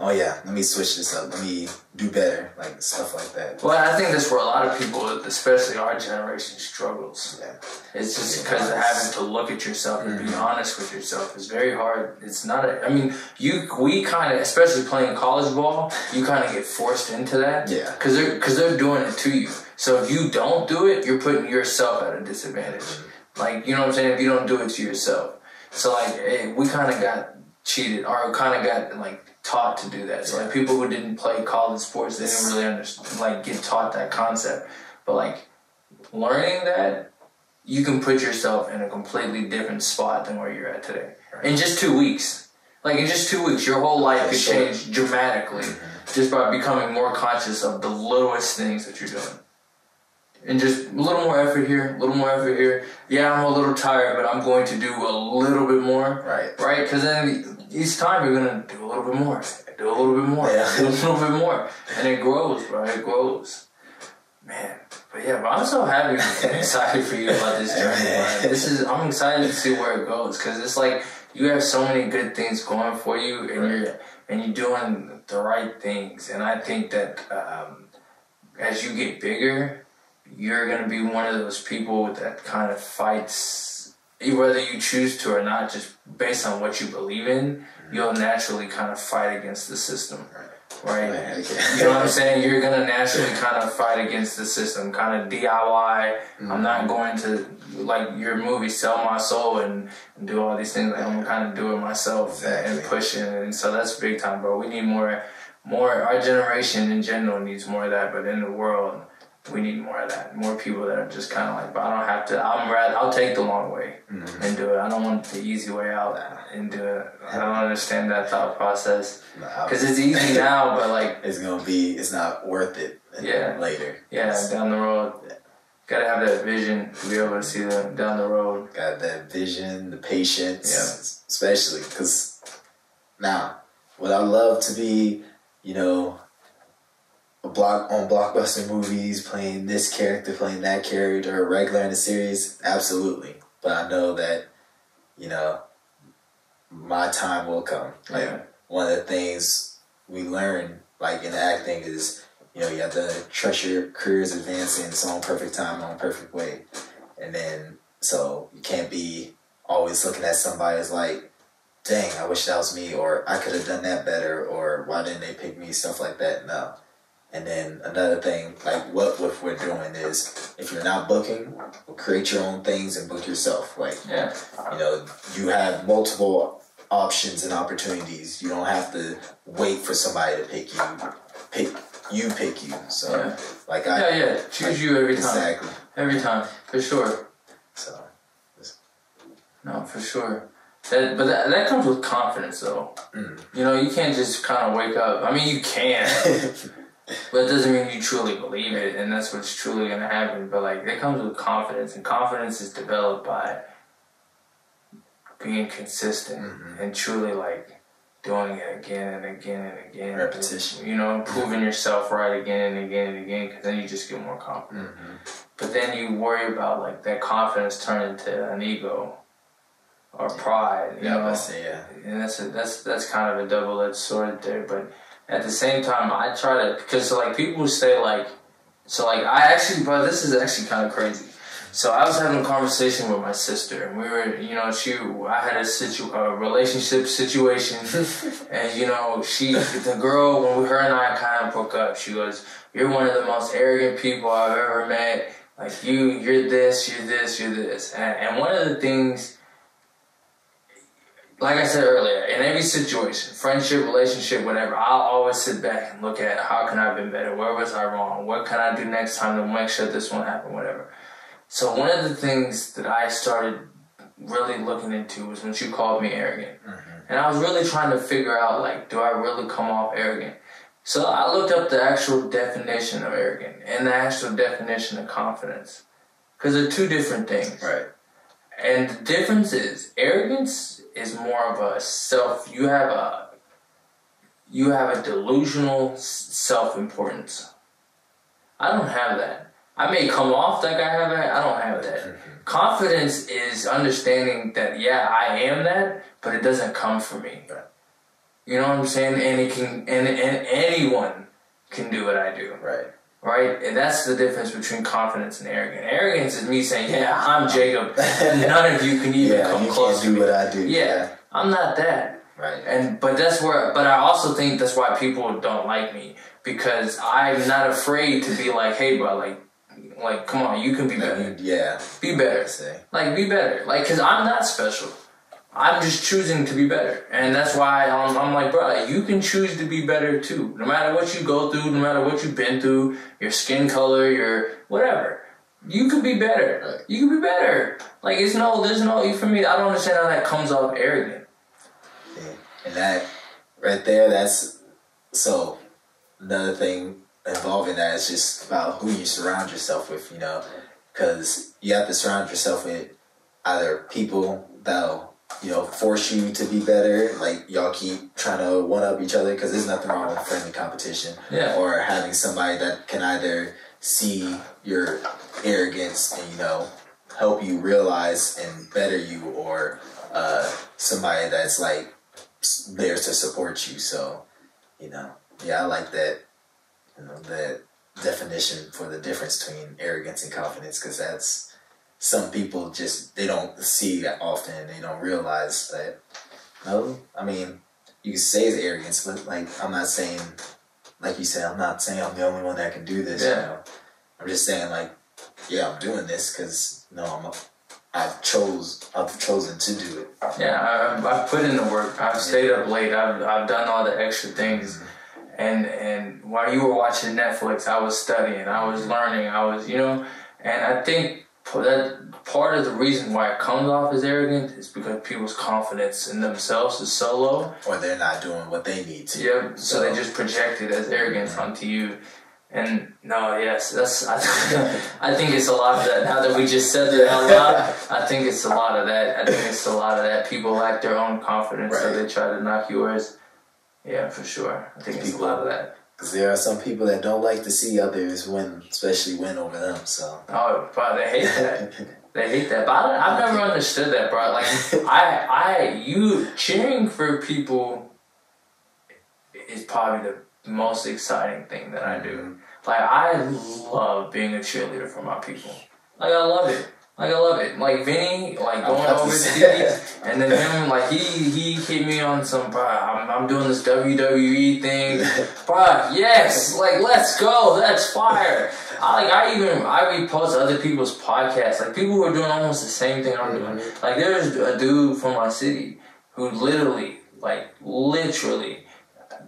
oh yeah, let me switch this up. Let me do better. Like stuff like that. Well, I think that's where a lot of people, especially our generation, struggles. Yeah. It's just because of having to look at yourself and be honest with yourself is very hard. It's not. A, I mean, you we kind of, especially playing college ball, you kind of get forced into that. Yeah. Because they're because they're doing it to you. So if you don't do it, you're putting yourself at a disadvantage. Like you know what I'm saying? If you don't do it to yourself, so like eh, we kind of got cheated or kind of got like taught to do that. So like people who didn't play college sports, they didn't really understand like get taught that concept. But like learning that, you can put yourself in a completely different spot than where you're at today in just two weeks. Like in just two weeks, your whole life could change dramatically mm-hmm. just by becoming more conscious of the littlest things that you're doing. And just a little more effort here, a little more effort here. Yeah, I'm a little tired, but I'm going to do a little bit more. Right. Right? Because then each time you're gonna do a little bit more, do a little bit more, Yeah. do a little bit more, and it grows, bro. It grows, man. But yeah, but I'm so happy and excited for you about this journey. Man. This is I'm excited to see where it goes because it's like you have so many good things going for you, and you're and you're doing the right things. And I think that um, as you get bigger, you're gonna be one of those people that kind of fights, whether you choose to or not, just based on what you believe in. You'll naturally kind of fight against the system, right? Man, You know what I'm saying? You're gonna naturally kind of fight against the system, kind of DIY. I'm not mm-hmm. going to like your movie, sell my soul and, and do all these things. Like, I'm gonna kind of do it myself and Exactly. push it. And so that's big time, bro. We need more, more. Our generation in general needs more of that, but in the world, we need more of that. More people that are just kind of like, but I don't have to. I'm rather. I'll take the long way mm-hmm. and do it. I don't want the easy way out and do it. I don't understand that thought process Nah, because it's easy now, but like. it's gonna be it's not worth it Yeah. later. Yeah, down the road. Gotta have that vision to be able to see them down the road. Got that vision, the patience, Yeah. especially because now, would I love to be, you know, block on blockbuster movies, playing this character, playing that character, or regular in the series? Absolutely, but I know that, you know, my time will come. Like Yeah. one of the things we learn, like in acting, is you know you have to trust your career's advancing its own perfect time, own perfect way, and then so you can't be always looking at somebody as like, dang, I wish that was me, or I could have done that better, or why didn't they pick me, stuff like that. No. And then another thing, like what what we're doing is, if you're not booking, create your own things and book yourself. Like Yeah, you know, you have multiple options and opportunities. You don't have to wait for somebody to pick you. Pick you pick you. So Yeah. like I yeah, yeah. Choose you every time. exactly. Every time, for sure. So No, for sure. That, but that, that comes with confidence, though. Mm. You know, you can't just kind of wake up. I mean, you can, but it doesn't mean you truly believe it, and that's what's truly gonna happen. But like, it comes with confidence, and confidence is developed by being consistent Mm-hmm. and truly like doing it again and again and again. Repetition. You know, proving yourself right again and again and again, because then you just get more confident. Mm-hmm. But then you worry about like that confidence turning into an ego or pride. You yeah, know, I say yeah. and that's a, that's that's kind of a double edged sword there. But at the same time, I try to because like people say like so like I actually, bro, this is actually kind of crazy. So I was having a conversation with my sister, and we were, you know, she, I had a situ, a relationship situation, and you know, she, the girl, when we, her and I kind of broke up, she goes, "You're one of the most arrogant people I've ever met. Like you, you're this, you're this, you're this." And, and one of the things like I said earlier, in every situation, friendship, relationship, whatever, I'll always sit back and look at how can I have been better? Where was I wrong? What can I do next time to make sure this won't happen? Whatever. So one of the things that I started really looking into was when you called me arrogant. Mm-hmm. And I was really trying to figure out like, do I really come off arrogant? So I looked up the actual definition of arrogant and the actual definition of confidence. Because they're two different things. Right. And the difference is arrogance is more of a self. You have a you have a delusional self importance. I don't have that. I may come off like I have that. I don't have that. Confidence is understanding that yeah, I am that, but it doesn't come from me. You know what I'm saying? And it can and, and anyone can do what I do Right. Right? And that's the difference between confidence and arrogance. Arrogance is me saying, "Yeah, I'm Jacob, none of you can even Yeah, come you close can't to do me." what I do. Yeah, I'm not that. Right. And but that's where. But I also think that's why people don't like me because I'm not afraid to be like, "Hey, bro, like, like, come on, you can be better. Yeah. Be better. Say. Like, be better. Like, cause I'm not special. I'm just choosing to be better, and that's why I'm, I'm like, bro, you can choose to be better too. No matter what you go through, no matter what you've been through, your skin color, your whatever, you could be better. You could be better. Like, it's no, there's no. For me, I don't understand how that comes off arrogant. Yeah. And that right there, that's so another thing involving that is just about who you surround yourself with, you know, because you have to surround yourself with either people that'll you know, force you to be better. Like y'all keep trying to one up each other because there's nothing wrong with friendly competition. Yeah. Or having somebody that can either see your arrogance and you know help you realize and better you, or uh, somebody that's like there to support you. So, you know, yeah, I like that. You know that definition for the difference between arrogance and confidence because that's some people just they don't see that often they don't realize that no i mean you can say it's arrogance but like i'm not saying like you said i'm not saying i'm the only one that can do this you Yeah. know i'm just saying like yeah i'm doing this because no i'm a, i've chose i've chosen to do it Yeah, I've- I've put in the work. I've stayed up late. I've, I've done all the extra things. Mm-hmm. And and while you were watching Netflix, I was studying. I was mm-hmm. learning. I was, you know, and I think that part of the reason why it comes off as arrogant is because people's confidence in themselves is so low. or they're not doing what they need to Yeah, so they just project it as arrogance mm-hmm. onto you. And no, yes, that's I, I think it's a lot of that. Now that we just said that out loud, I think it's a lot of that. I think it's a lot of that. People lack their own confidence, so they try to knock yours. Yeah, for sure. I think it's People- a lot of that. Because there are some people that don't like to see others win especially win over them so Oh, bro, they hate that. They hate that. But I, I've never understood that, bro. Like, I, I, you cheering for people is probably the most exciting thing that I do. Mm-hmm. Like, I love being a cheerleader for my people. Like, I love it. Like, I love it. Like, Vinny, like, going about to over say these, and then him, like, he, he hit me on some, bro, I'm, I'm doing this WWE thing. Bro, yes, like, let's go. That's fire. I like I even I repost other people's podcasts, like people who are doing almost the same thing I'm doing. Like there's a dude from my city who literally, like literally,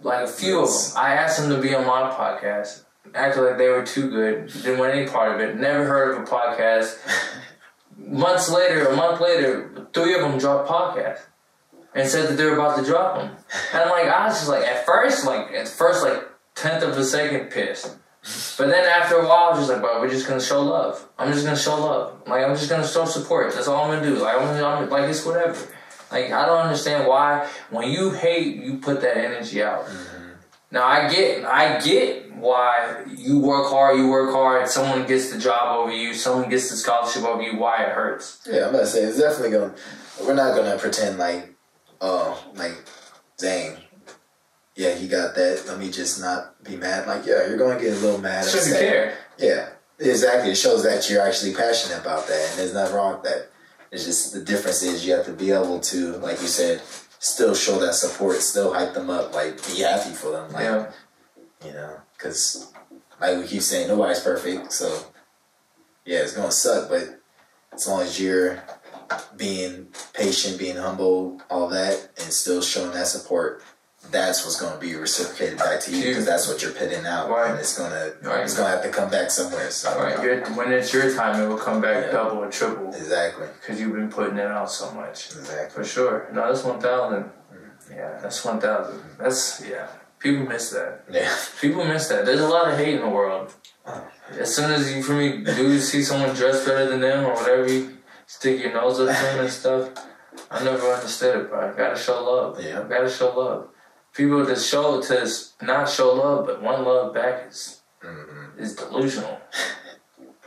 like a few of them. I asked them to be on my podcast. Acted like they were too good. Didn't want any part of it. Never heard of a podcast. Months later, a month later, three of them dropped podcasts and said that they were about to drop them. And I'm like, I was just like, at first, like at first, like tenth of a second pissed. But then after a while, I was just like, bro, we're just gonna show love. I'm just gonna show love. Like I'm just gonna show support. That's all I'm gonna do. Like I'm, I'm like it's whatever. Like I don't understand why when you hate, you put that energy out. Mm-hmm. Now I get, I get why you work hard. You work hard. Someone gets the job over you. Someone gets the scholarship over you. Why it hurts. Yeah, I'm gonna say it's definitely gonna. We're not gonna pretend like, oh, like, dang, yeah, he got that. Let me just not be mad. Like, yeah, you're gonna get a little mad. Shouldn't upset. care. Yeah, exactly. It shows that you're actually passionate about that, and there's nothing wrong with that. It's just the difference is you have to be able to, like you said, still show that support, still hype them up, like be happy for them, like Yeah. you know, because like we keep saying, nobody's perfect, so yeah, it's gonna suck, but as long as you're being patient, being humble, all that, and still showing that support, that's what's gonna be reciprocated back to you because that's what you're putting out, Right. and it's gonna Right. it's gonna have to come back somewhere. So right. Your, when it's your time, it will come back Yeah. double or triple exactly, because you've been putting it out so much. exactly. For sure. No, that's one thousand. Mm-hmm. Yeah, that's one thousand. That's yeah. People miss that. Yeah, People miss that. There's a lot of hate in the world. Oh. As soon as you, for me, do you see someone dressed better than them or whatever, you stick your nose up to them and stuff. I never understood it, bro. I gotta show love. Yeah. I Gotta show love. People that show to not show love, but one love back is Mhm. is delusional.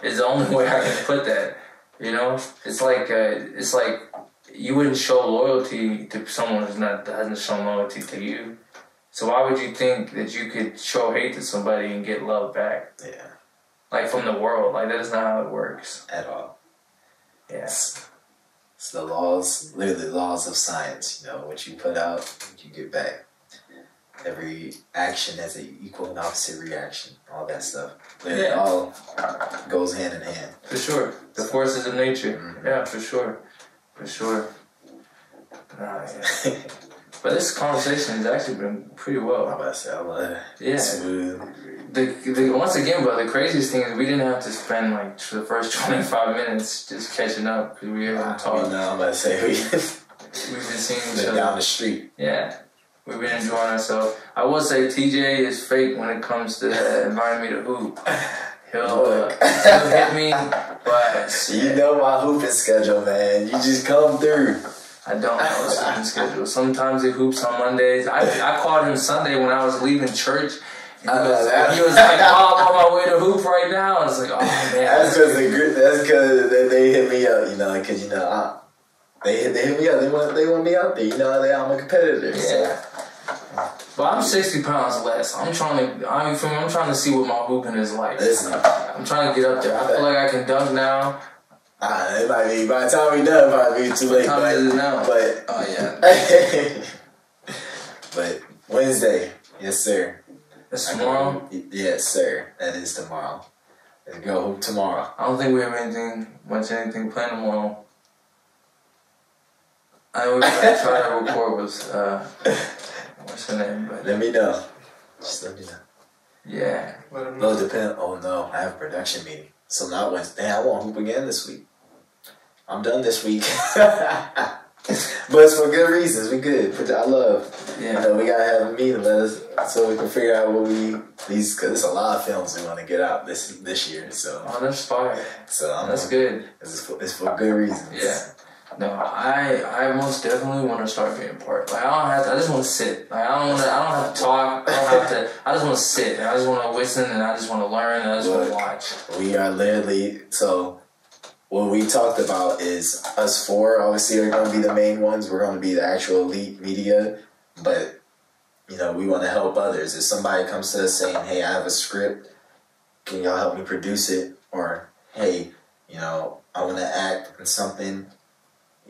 It's the only way I can put that. You know, it's like uh, it's like you wouldn't show loyalty to someone who's not hasn't shown loyalty to you. So why would you think that you could show hate to somebody and get love back, yeah, like from the world? Like that is not how it works. at all. Yeah, It's, it's the laws, literally laws of science. You know, what you put out, you get back. Every action has an equal and opposite reaction. All that stuff. It Yeah. all goes hand in hand. for sure. The forces of nature. Mhm. Yeah, for sure, for sure. Nah, yeah. But this conversation has actually been pretty well. I'm about to say, I love it. Yeah. Smooth. The, the once again, bro, the craziest thing is we didn't have to spend like the first twenty five minutes just catching up because we haven't talked. know, I'm about to say, we We've been seeing each other. down the street. Yeah, we've been enjoying ourselves. I will say TJ is fake when it comes to inviting me to hoop. He'll, uh, he'll hit me, but You know my hooping schedule, man. You just come through. I don't know his sleeping schedule. Sometimes he hoops on Mondays. I, I called him Sunday when I was leaving church. He, was, that. he was like, "Oh, I'm on my way to hoop right now." I was like, "Oh man." That's because they that's they, they hit me up, you know, because you know I, they they hit me up. They want they want me out there, you know. They, I'm a competitor. So. Yeah. But I'm 60 pounds less. I'm trying to. I mean, for me, I'm trying to see what my hooping is like. Listen, I'm trying to get up there. I feel like I can dunk now. ah, it might be by the time we done, it might be too late. time but, is it now? but Oh yeah. but Wednesday, yes sir. I tomorrow. go- Yes sir. That is tomorrow. Let's go hoop tomorrow. I don't think we have anything much anything planned tomorrow. I know we I tried to record with uh, what's her name, but Let me know. Just let me know. yeah. No, depend. Oh no, I have a production meeting. So not Wednesday. Damn, I won't hoop again this week. I'm done this week. but it's for good reasons. We good. Produ- I love. I Yeah. know we gotta have a meeting. Let us so we can figure out what we these because it's a lot of films we want to get out this this year. So Oh, that's fire. so I'm That's good. It's for, it's for good reasons. Yeah. No, I I most definitely want to start being part. Like I don't have to. I just want to sit. Like I don't want to. I don't have to talk. I don't have to. I just want to sit. And I just want to listen. And I just want to learn. And I just want to watch. We are literally so. What we talked about is us four. Obviously, are going to be the main ones. We're going to be the actual elite media, but you know, we want to help others. If somebody comes to us saying, "Hey, I have a script. Can y'all help me produce it?" Or, "Hey, you know, I want to act in something,"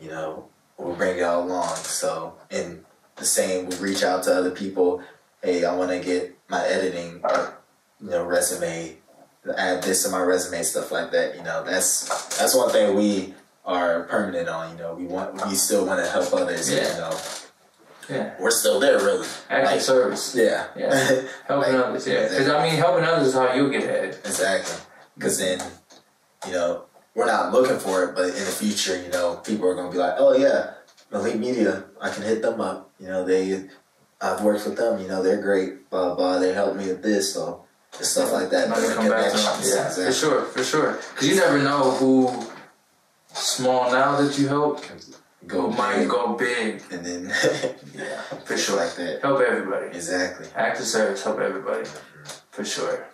you know, we'll bring y'all along. So, and the same, we reach out to other people. Hey, I want to get my editing, you know, resume add this to my resume, stuff like that. You know, that's that's one thing we are permanent on. You know, we want we still want to help others. Yeah. You know, Yeah. we're still there, really. Active Like, service. yeah, Yeah. Helping Like, others. Yeah. Because I mean, helping others is how you get ahead. exactly. Because then, you know, we're not looking for it, but in the future, you know, people are gonna be like, oh yeah, Elite Media, I can hit them up. You know, they, I've worked with them. You know, they're great. Blah blah. They helped me with this, so just stuff like that. Come back to them. Yeah. Exactly. For sure. For sure. Because you never know who small now that you help Go who might big. go big. and then Yeah. For sure. like that. Help everybody. Exactly. Act Active service, help everybody. For sure.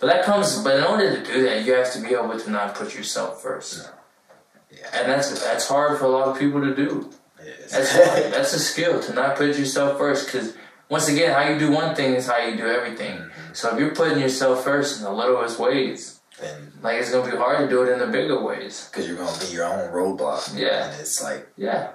But that comes, but in order to do that, you have to be able to not put yourself first. Yeah. And that's that's hard for a lot of people to do. Yes. That's hard. that's a skill to not put yourself first. Because once again, how you do one thing is how you do everything. Mm-hmm. So if you're putting yourself first in the littlest ways, and like it's gonna be hard to do it in the bigger ways. because you're gonna be your own roadblock. Yeah. And it's like Yeah.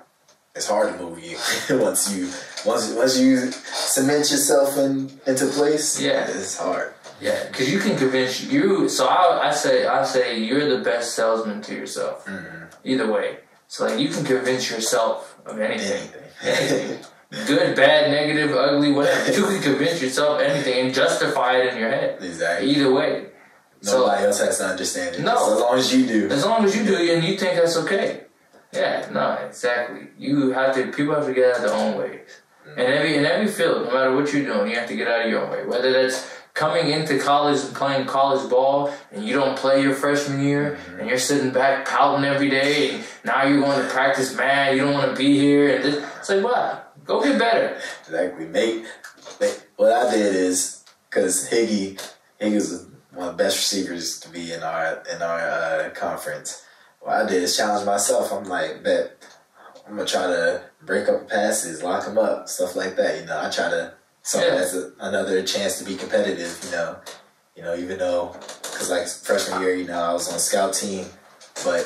it's hard to move you once you once once you cement yourself in into place. Yeah. It's hard. Yeah, because you can convince you. So I, I say, I say you're the best salesman to yourself. Mm-hmm. Either way, so like you can convince yourself of anything, Anything. good, bad, negative, ugly, whatever. You can convince yourself of anything and justify it in your head. exactly. Either way, so Nobody else has to understand it. No. Just as long as you do. as long as you do and you think that's okay. Yeah, no, exactly. You have to. People have to get out of their own ways. Mm-hmm. In every in every field, no matter what you're doing, you have to get out of your own way. Whether that's coming into college and playing college ball, and you don't play your freshman year, Mm-hmm. and you're sitting back pouting every day, and now you're going to practice mad. You don't want to be here, and this, it's like, what? Go get better. Exactly. Make, make what I did is because Higgy Higgy was one of the best receivers to be in our in our uh, conference. What I did is challenge myself. I'm like, bet I'm gonna try to break up passes, lock them up, stuff like that. You know, I try to something Yeah. a, another chance to be competitive. You know, you know, even though because like freshman year, you know, I was on scout team, but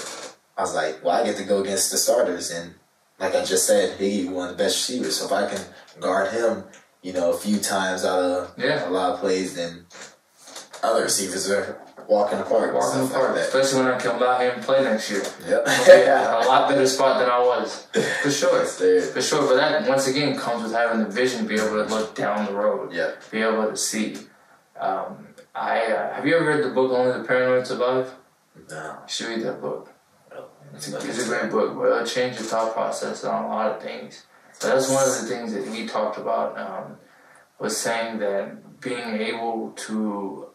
I was like, well, I get to go against the starters and like I just said, Higgy one of the best receivers. So if I can guard him, you know, a few times out of Yeah. a lot of plays, then other receivers are walking apart. Walking stuff apart, Like that. especially when I come out here and play next year. Yep. Yeah, a lot better spot than I was, for sure. For sure, but that once again comes with having the vision to be able to look down the road, Yeah. be able to see. Um, I uh, have you ever read the book Only the Paranoid Survive? No. You should read that book. Well, It's a, it's a great book, but it'll change your thought process on a lot of things. So that's one of the things that he talked about. Um, was saying that being able to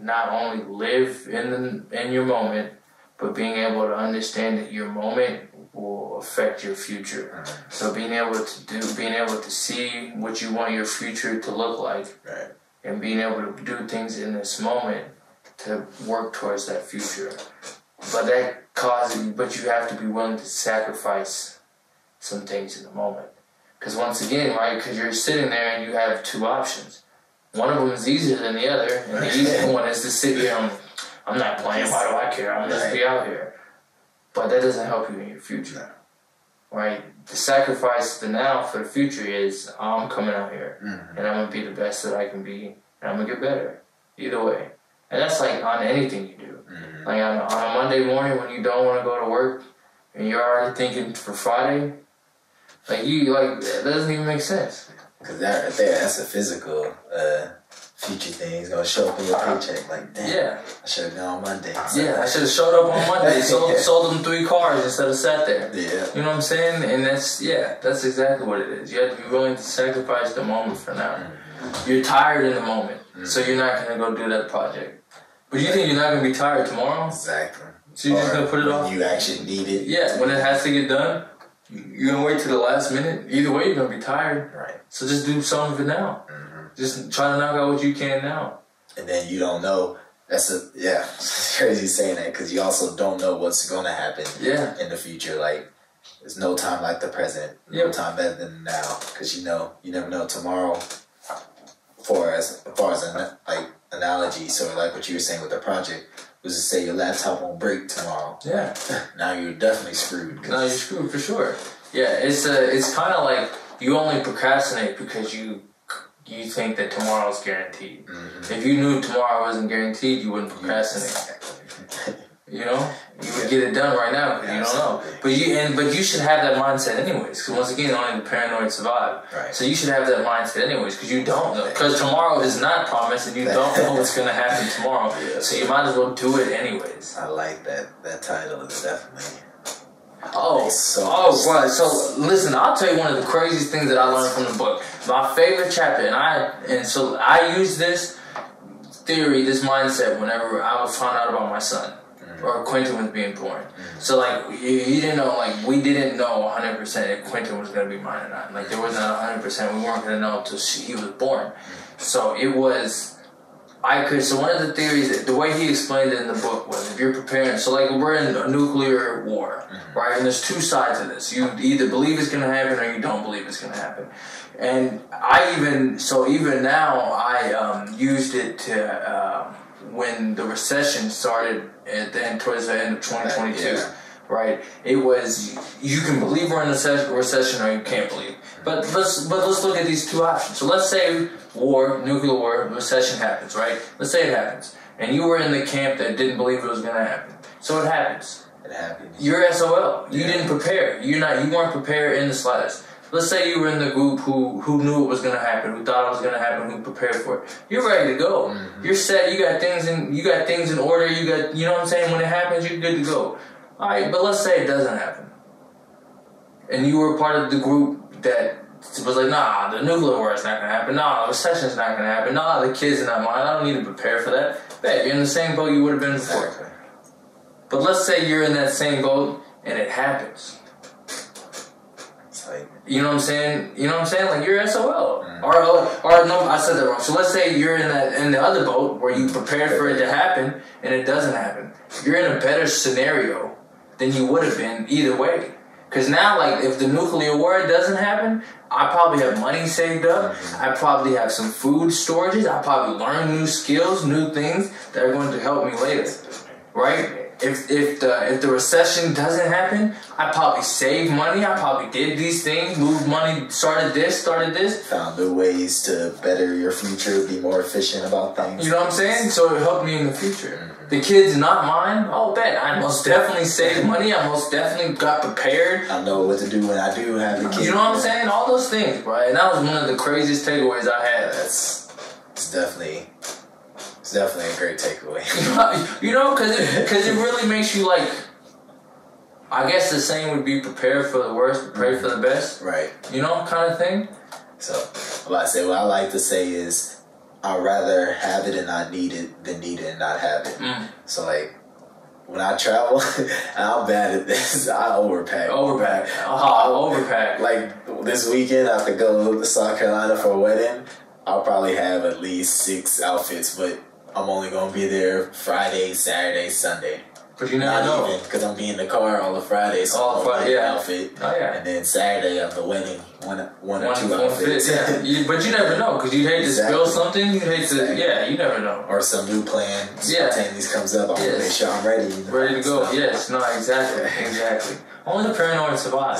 not only live in the, in your moment, but being able to understand that your moment will affect your future. Mm-hmm. So being able to do, being able to see what you want your future to look like, Right. and being able to do things in this moment to work towards that future. But that causes, but you have to be willing to sacrifice some things in the moment. Because once again, right, because you're sitting there and you have two options. One of them is easier than the other, and the easier one is to sit here and I'm not playing. Why do I care? I'm just be out here. But that doesn't help you in your future, right? The sacrifice the now for the future is I'm coming out here Mhm. and I'm gonna be the best that I can be, and I'm gonna get better. Either way, and that's like on anything you do. Mhm. Like on, on a Monday morning when you don't want to go to work and you're already thinking for Friday, like you like that doesn't even make sense. Cause that right there, that's a physical uh, future thing. It's gonna show up in your uh, paycheck. Like, damn, Yeah, I should have gone on Monday. yeah. I should have showed up on Monday, sold, sold them three cars instead of sat there. Yeah. You know what I'm saying? And that's yeah, that's exactly what it is. You have to be willing to sacrifice the moment for now. Mm-hmm. You're tired in the moment, so mm-hmm. you're not gonna go do that project. But you think you're not gonna be tired tomorrow? Exactly. So you're just gonna put it off? You actually need it. Yeah, when it has to get done, you're gonna wait to the last minute. Either way, you're gonna be tired. Right. So just do some of it now. Mm-hmm. Just try to knock out what you can now. And then you don't know. That's a yeah. It's crazy saying that because you also don't know what's gonna happen Yeah. in the future. Like, there's no time like the present. No Yep. time better than now. Because you know, you never know tomorrow. For as, as far as an like analogy, so like what you were saying with the project was to say your laptop won't break tomorrow. Yeah. now you're definitely screwed. 'cause- No, you're screwed for sure. Yeah, it's a, it's kind of like you only procrastinate because you you think that tomorrow's guaranteed. Mhm. If you knew tomorrow wasn't guaranteed, you wouldn't procrastinate. You know, you would get it done right now because you don't know. But you and but you should have that mindset anyways. Because once again, only the paranoid survive. Right. So you should have that mindset anyways because you don't know. Because tomorrow is not promised, and you don't know what's gonna happen tomorrow. Yeah. So you might as well do it anyways. I like that. That title is definitely. Oh, so oh, right. So listen, I'll tell you one of the craziest things that I learned from the book. My favorite chapter, and I and so I use this theory, this mindset, whenever I was found out about my son or Quentin was being born. So like you, you didn't know, like we didn't know 100 percent if Quentin was gonna be mine or not. Like there was not 100 percent. We weren't gonna know until he was born. So it was. I could. So one of the theories, the way he explained it in the book was, if you're preparing, so like we're in a nuclear war, right? And there's two sides of this. You either believe it's gonna happen or you don't believe it's gonna happen. And I even, so even now, I um, used it to um, when the recession started at the end, towards the end of 2022 Yeah. right? It was you can believe we're in a recession or you can't believe. But let's but let's look at these two options. So let's say war, nuclear war, recession happens, right? Let's say it happens, and you were in the camp that didn't believe it was going to happen. So it happens. It happens. You're SOL. You Yeah. didn't prepare. You're not. You weren't prepared in the slightest. Let's say you were in the group who who knew it was going to happen, who thought it was going to happen, who prepared for it. You're ready to go. Mm-hmm. You're set. You got things in. You got things in order. You got. You know what I'm saying? When it happens, you're good to go. All right, but let's say it doesn't happen, and you were part of the group that was like, nah, the nuclear war is not gonna happen. Nah, the recession's not gonna happen. Nah, the kids are not mine. I don't need to prepare for that. Bet you're in the same boat you would have been before. But let's say you're in that same boat and it happens. You know what I'm saying? You know what I'm saying? Like you're SOL. Mm. Or, or, or no, I said that wrong. So let's say you're in that in the other boat where you prepared for it to happen and it doesn't happen. You're in a better scenario than you would have been either way. Cause now, like, if the nuclear war doesn't happen, I probably have money saved up. Mm-hmm. I probably have some food storages. I probably learn new skills, new things that are going to help me later, right? If if the if the recession doesn't happen, I probably saved money. I probably did these things, moved money, started this, started this. found new ways to better your future, be more efficient about things. You know what I'm saying? So it helped me in the future. The kids not mine. Oh, bet I most definitely saved money. I most definitely got prepared. I know what to do when I do have a kid. You know what I'm saying? All those things, right? And that was one of the craziest takeaways I had. That's it's definitely it's definitely a great takeaway. you know, because it, cause it really makes you like. I guess the same would be prepare for the worst, prepare for the best. right. You know, kind of thing. So what I say what I like to say is I'd rather have it and not need it than need it and not have it. Mm. So like when I travel, I'm bad at this. I overpack. Overpack. Oh, overpack. Like this weekend, I have to go to South Carolina for a wedding. I'll probably have at least six outfits, but I'm only gonna be there Friday, Saturday, Sunday. But you never Not know. because I'm be in the car all the Fridays. So All I'm Fri- yeah. outfit. Oh, yeah. And then Saturday of the wedding, one one or One, two one outfits. fit, yeah. You, but you never know because you hate to spill something. You hate to, Exactly. yeah. You never know. or some new plan Yeah. spontaneous comes up. I want to make sure I'm ready. you know, Ready to go. so. Yes. No. Exactly. Exactly. Only the paranoid survive.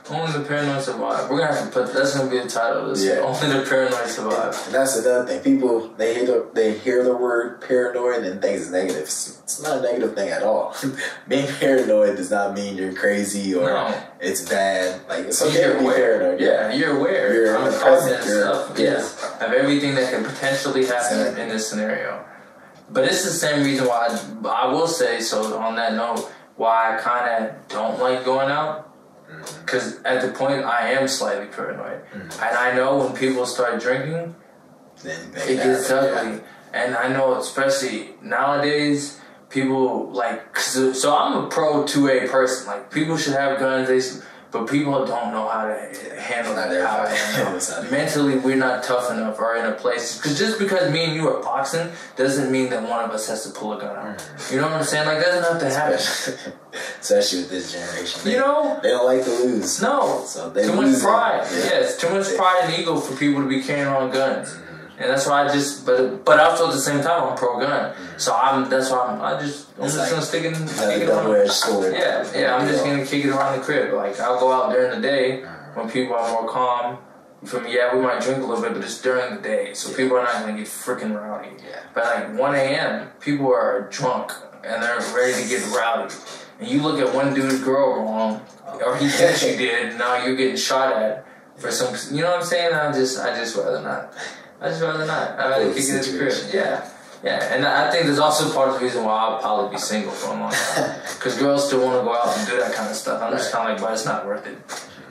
Only the paranoid survive. We're gonna have to put. That's gonna be the title of this. Yeah. Only the paranoid survive. And that's another thing. People they hear the they hear the word paranoid and think it's negative. It's, not a negative thing at all. Being paranoid does not mean you're crazy or No. it's bad. Like it's okay you're to be aware. paranoid. Yeah, you're aware. You're in the present. Stuff. yeah. Of everything that could potentially happen Exactly. in this scenario. But it's the same reason why I, I will say so. On that note, why I kind of don't like going out. Mm-hmm. Because at the point I am slightly paranoid, and I know when people start drinking, Then it gets ugly. And I know, especially nowadays, people like. Cause, so I'm a pro two A person. Like people should have guns, they, s- but people don't know how to handle that. How everybody to knows how to- mentally, we're not tough enough or in a place. Because just because me and you are boxing doesn't mean that one of us has to pull a gun out. You know what I'm saying? Like that doesn't have to happen. Especially, with this generation. They, You know? they don't like to lose. No. So they too much pride. Yeah. Yes, too much pride and ego for people to be carrying on guns. Mm-hmm. And that's why I just, but but also at the same time I'm pro gun. So I'm that's why I'm I just I'm It's just like gonna stick it, stick it around. sword. Yeah, yeah. I'm just gonna kick it around the crib. Like I'll go out during the day when people are more calm. Me? Yeah, we might drink a little bit, but it's during the day, so people are not gonna get freaking rowdy. Yeah. But like 1 a.m., people are drunk and they're ready to get rowdy. And you look at one dude's girl wrong, or he thinks you did, now you're getting shot at for some. You know what I'm saying? I just, I just rather not. I just rather not. I'd rather kick it in the crib. Yeah. Yeah, and I think there's also part of the reason why I'll probably be single for a long time. Because girls still want to go out and do that kind of stuff. I'm just kind of like, but it's not worth it.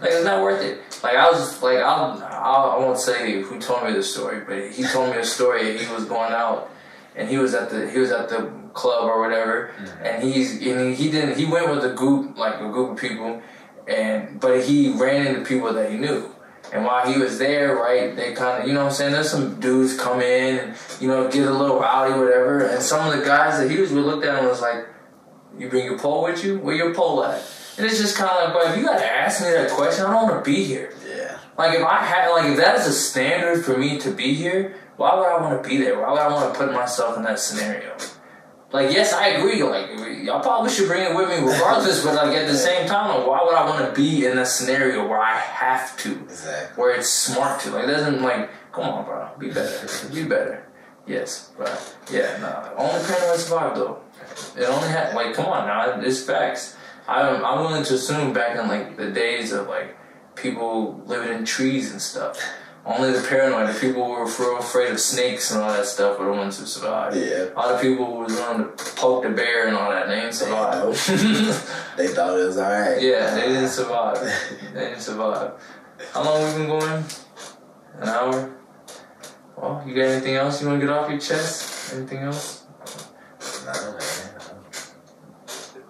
Like, it's not worth it. Like, I was, like, I'll, I'll, I won't say who told me the story, but he told me a story. He was going out and he was at the, he was at the club or whatever. And he's, and he, he didn't, he went with a group, like a group of people. And, but he ran into people that he knew. And while he was there, right, they kind of, you know what I'm saying? There's some dudes come in and, you know, get a little rowdy, whatever. And some of the guys that he was with looked at him and was like, You bring your pole with you? Where your pole at? And it's just kind of like, bro, if you gotta ask me that question, I don't want to be here. Yeah. Like, if I had, like, if that is a standard for me to be here, why would I want to be there? Why would I want to put myself in that scenario? Like, yes, I agree. Like, y'all probably should bring it with me regardless, but, like, at the same time, like, why would I want to be in a scenario where I have to? Exactly. where it's smart to. Like, it doesn't like, come on, bro, be better, be better. Yes, but yeah, no. Only paranoid survive though. It only had like, come on now, it's facts. I'm I'm willing to assume back in like the days of like people living in trees and stuff. Only the paranoid, the people who were real afraid of snakes and all that stuff were the ones who survived. Yeah. A lot of people who was willing to poke the bear and all that, they ain't survived. They thought it was alright. Yeah, they didn't survive. They didn't survive. How long we been going? An hour? Well, you got anything else you want to get off your chest? Anything else? Nah, man.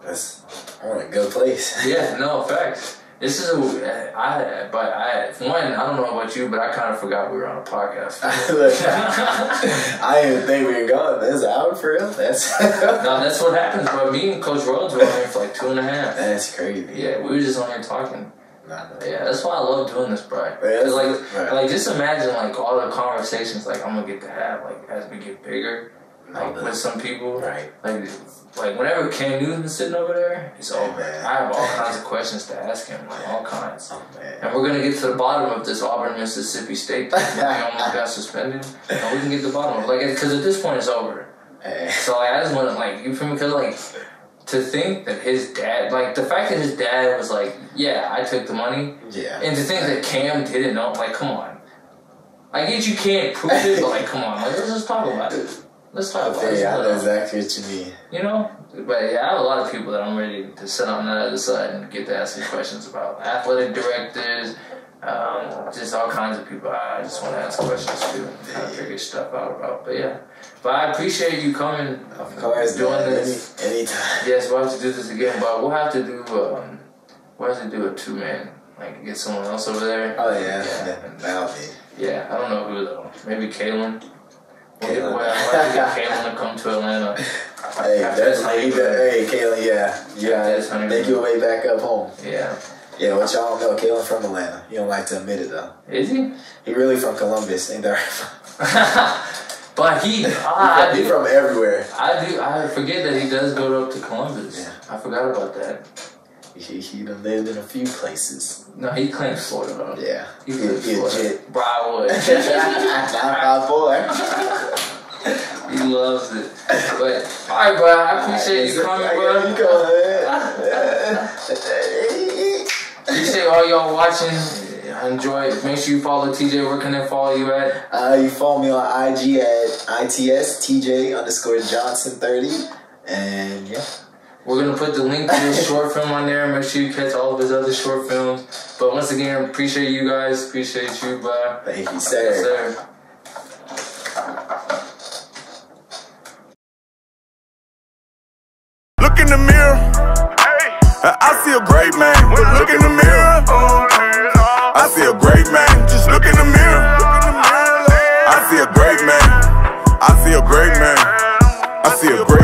That's I'm in a good place. Yeah, no, facts. This is a, I, but I, one, I don't know about you, but I kind of forgot we were on a podcast. Look, I didn't think we were going. That's an hour for real. That's no, that's what happens, but me and Coach Rhodes were on here for like two and a half. that's crazy. Yeah, we were just on here talking. Nah, nah. Yeah, that's why I love doing this, bro. Yeah, like, right. like just imagine like all the conversations like I'm gonna get to have like as we get bigger, like All with some people. Right. Like, like whenever Cam Newton's sitting over there, it's over. man. I have all kinds of questions to ask him, like all kinds. Oh man. And we're gonna get to the bottom of this Auburn Mississippi State thing. They almost got suspended, and we can get to the bottom of it. Like, because at this point it's over. Hey. So like, I just want to like you feel me? Because like to think that his dad, like the fact that his dad was like, yeah, I took the money, Yeah. and to think that Cam didn't know, like, come on. I get you can't prove it, but like, come on, like, let's just talk about it. Let's talk about it. Okay, I know exactly what you. You know, but yeah, I have a lot of people that I'm ready to sit on the other side and get to ask me questions about athletic directors, Um, just all kinds of people. I just want to ask questions too, kind of figure stuff out about. But yeah, but I appreciate you coming. Of course, doing man. this. Any, anytime. Yes, we'll have to do this again, but we'll have to do. Um, we'll have to do a two man, like get someone else over there. Oh yeah, Yeah. yeah. that'll be. Yeah, I don't know who though. Maybe Kalen. We'll, get, Kalen. we'll have to get Kalen to come to Atlanta. Hey, After this definitely. honeymoon. Hey, Kayla, yeah, you gotta make your way back up home. Yeah. Yeah, what y'all know, Kayla's from Atlanta. You don't like to admit it though. Is he? He really from Columbus, ain't right? but he, I he do, from everywhere. I do, I forget that he does go up to Columbus. Yeah. I forgot about that. He, he done lived in a few places. No, he claims Florida though. Yeah, He he, claims he Florida. Bro, Not he loves it. But all right, bro. I appreciate you coming, bro. You go, Appreciate all y'all watching. Enjoy. it. Make sure you follow TJ. Where can they follow you at? Uh, you follow me on IG at ITS TJ underscore Johnson 30. And yeah. We're gonna put the link to his short film on there. Make sure you catch all of his other short films. But once again, appreciate you guys. Appreciate you, bro. Thank you, Yes, sir. sir. Look in the mirror. I I see a great man, but look in the mirror. I see a great man, just look in the mirror. I see a great man. I see a great man. I see a great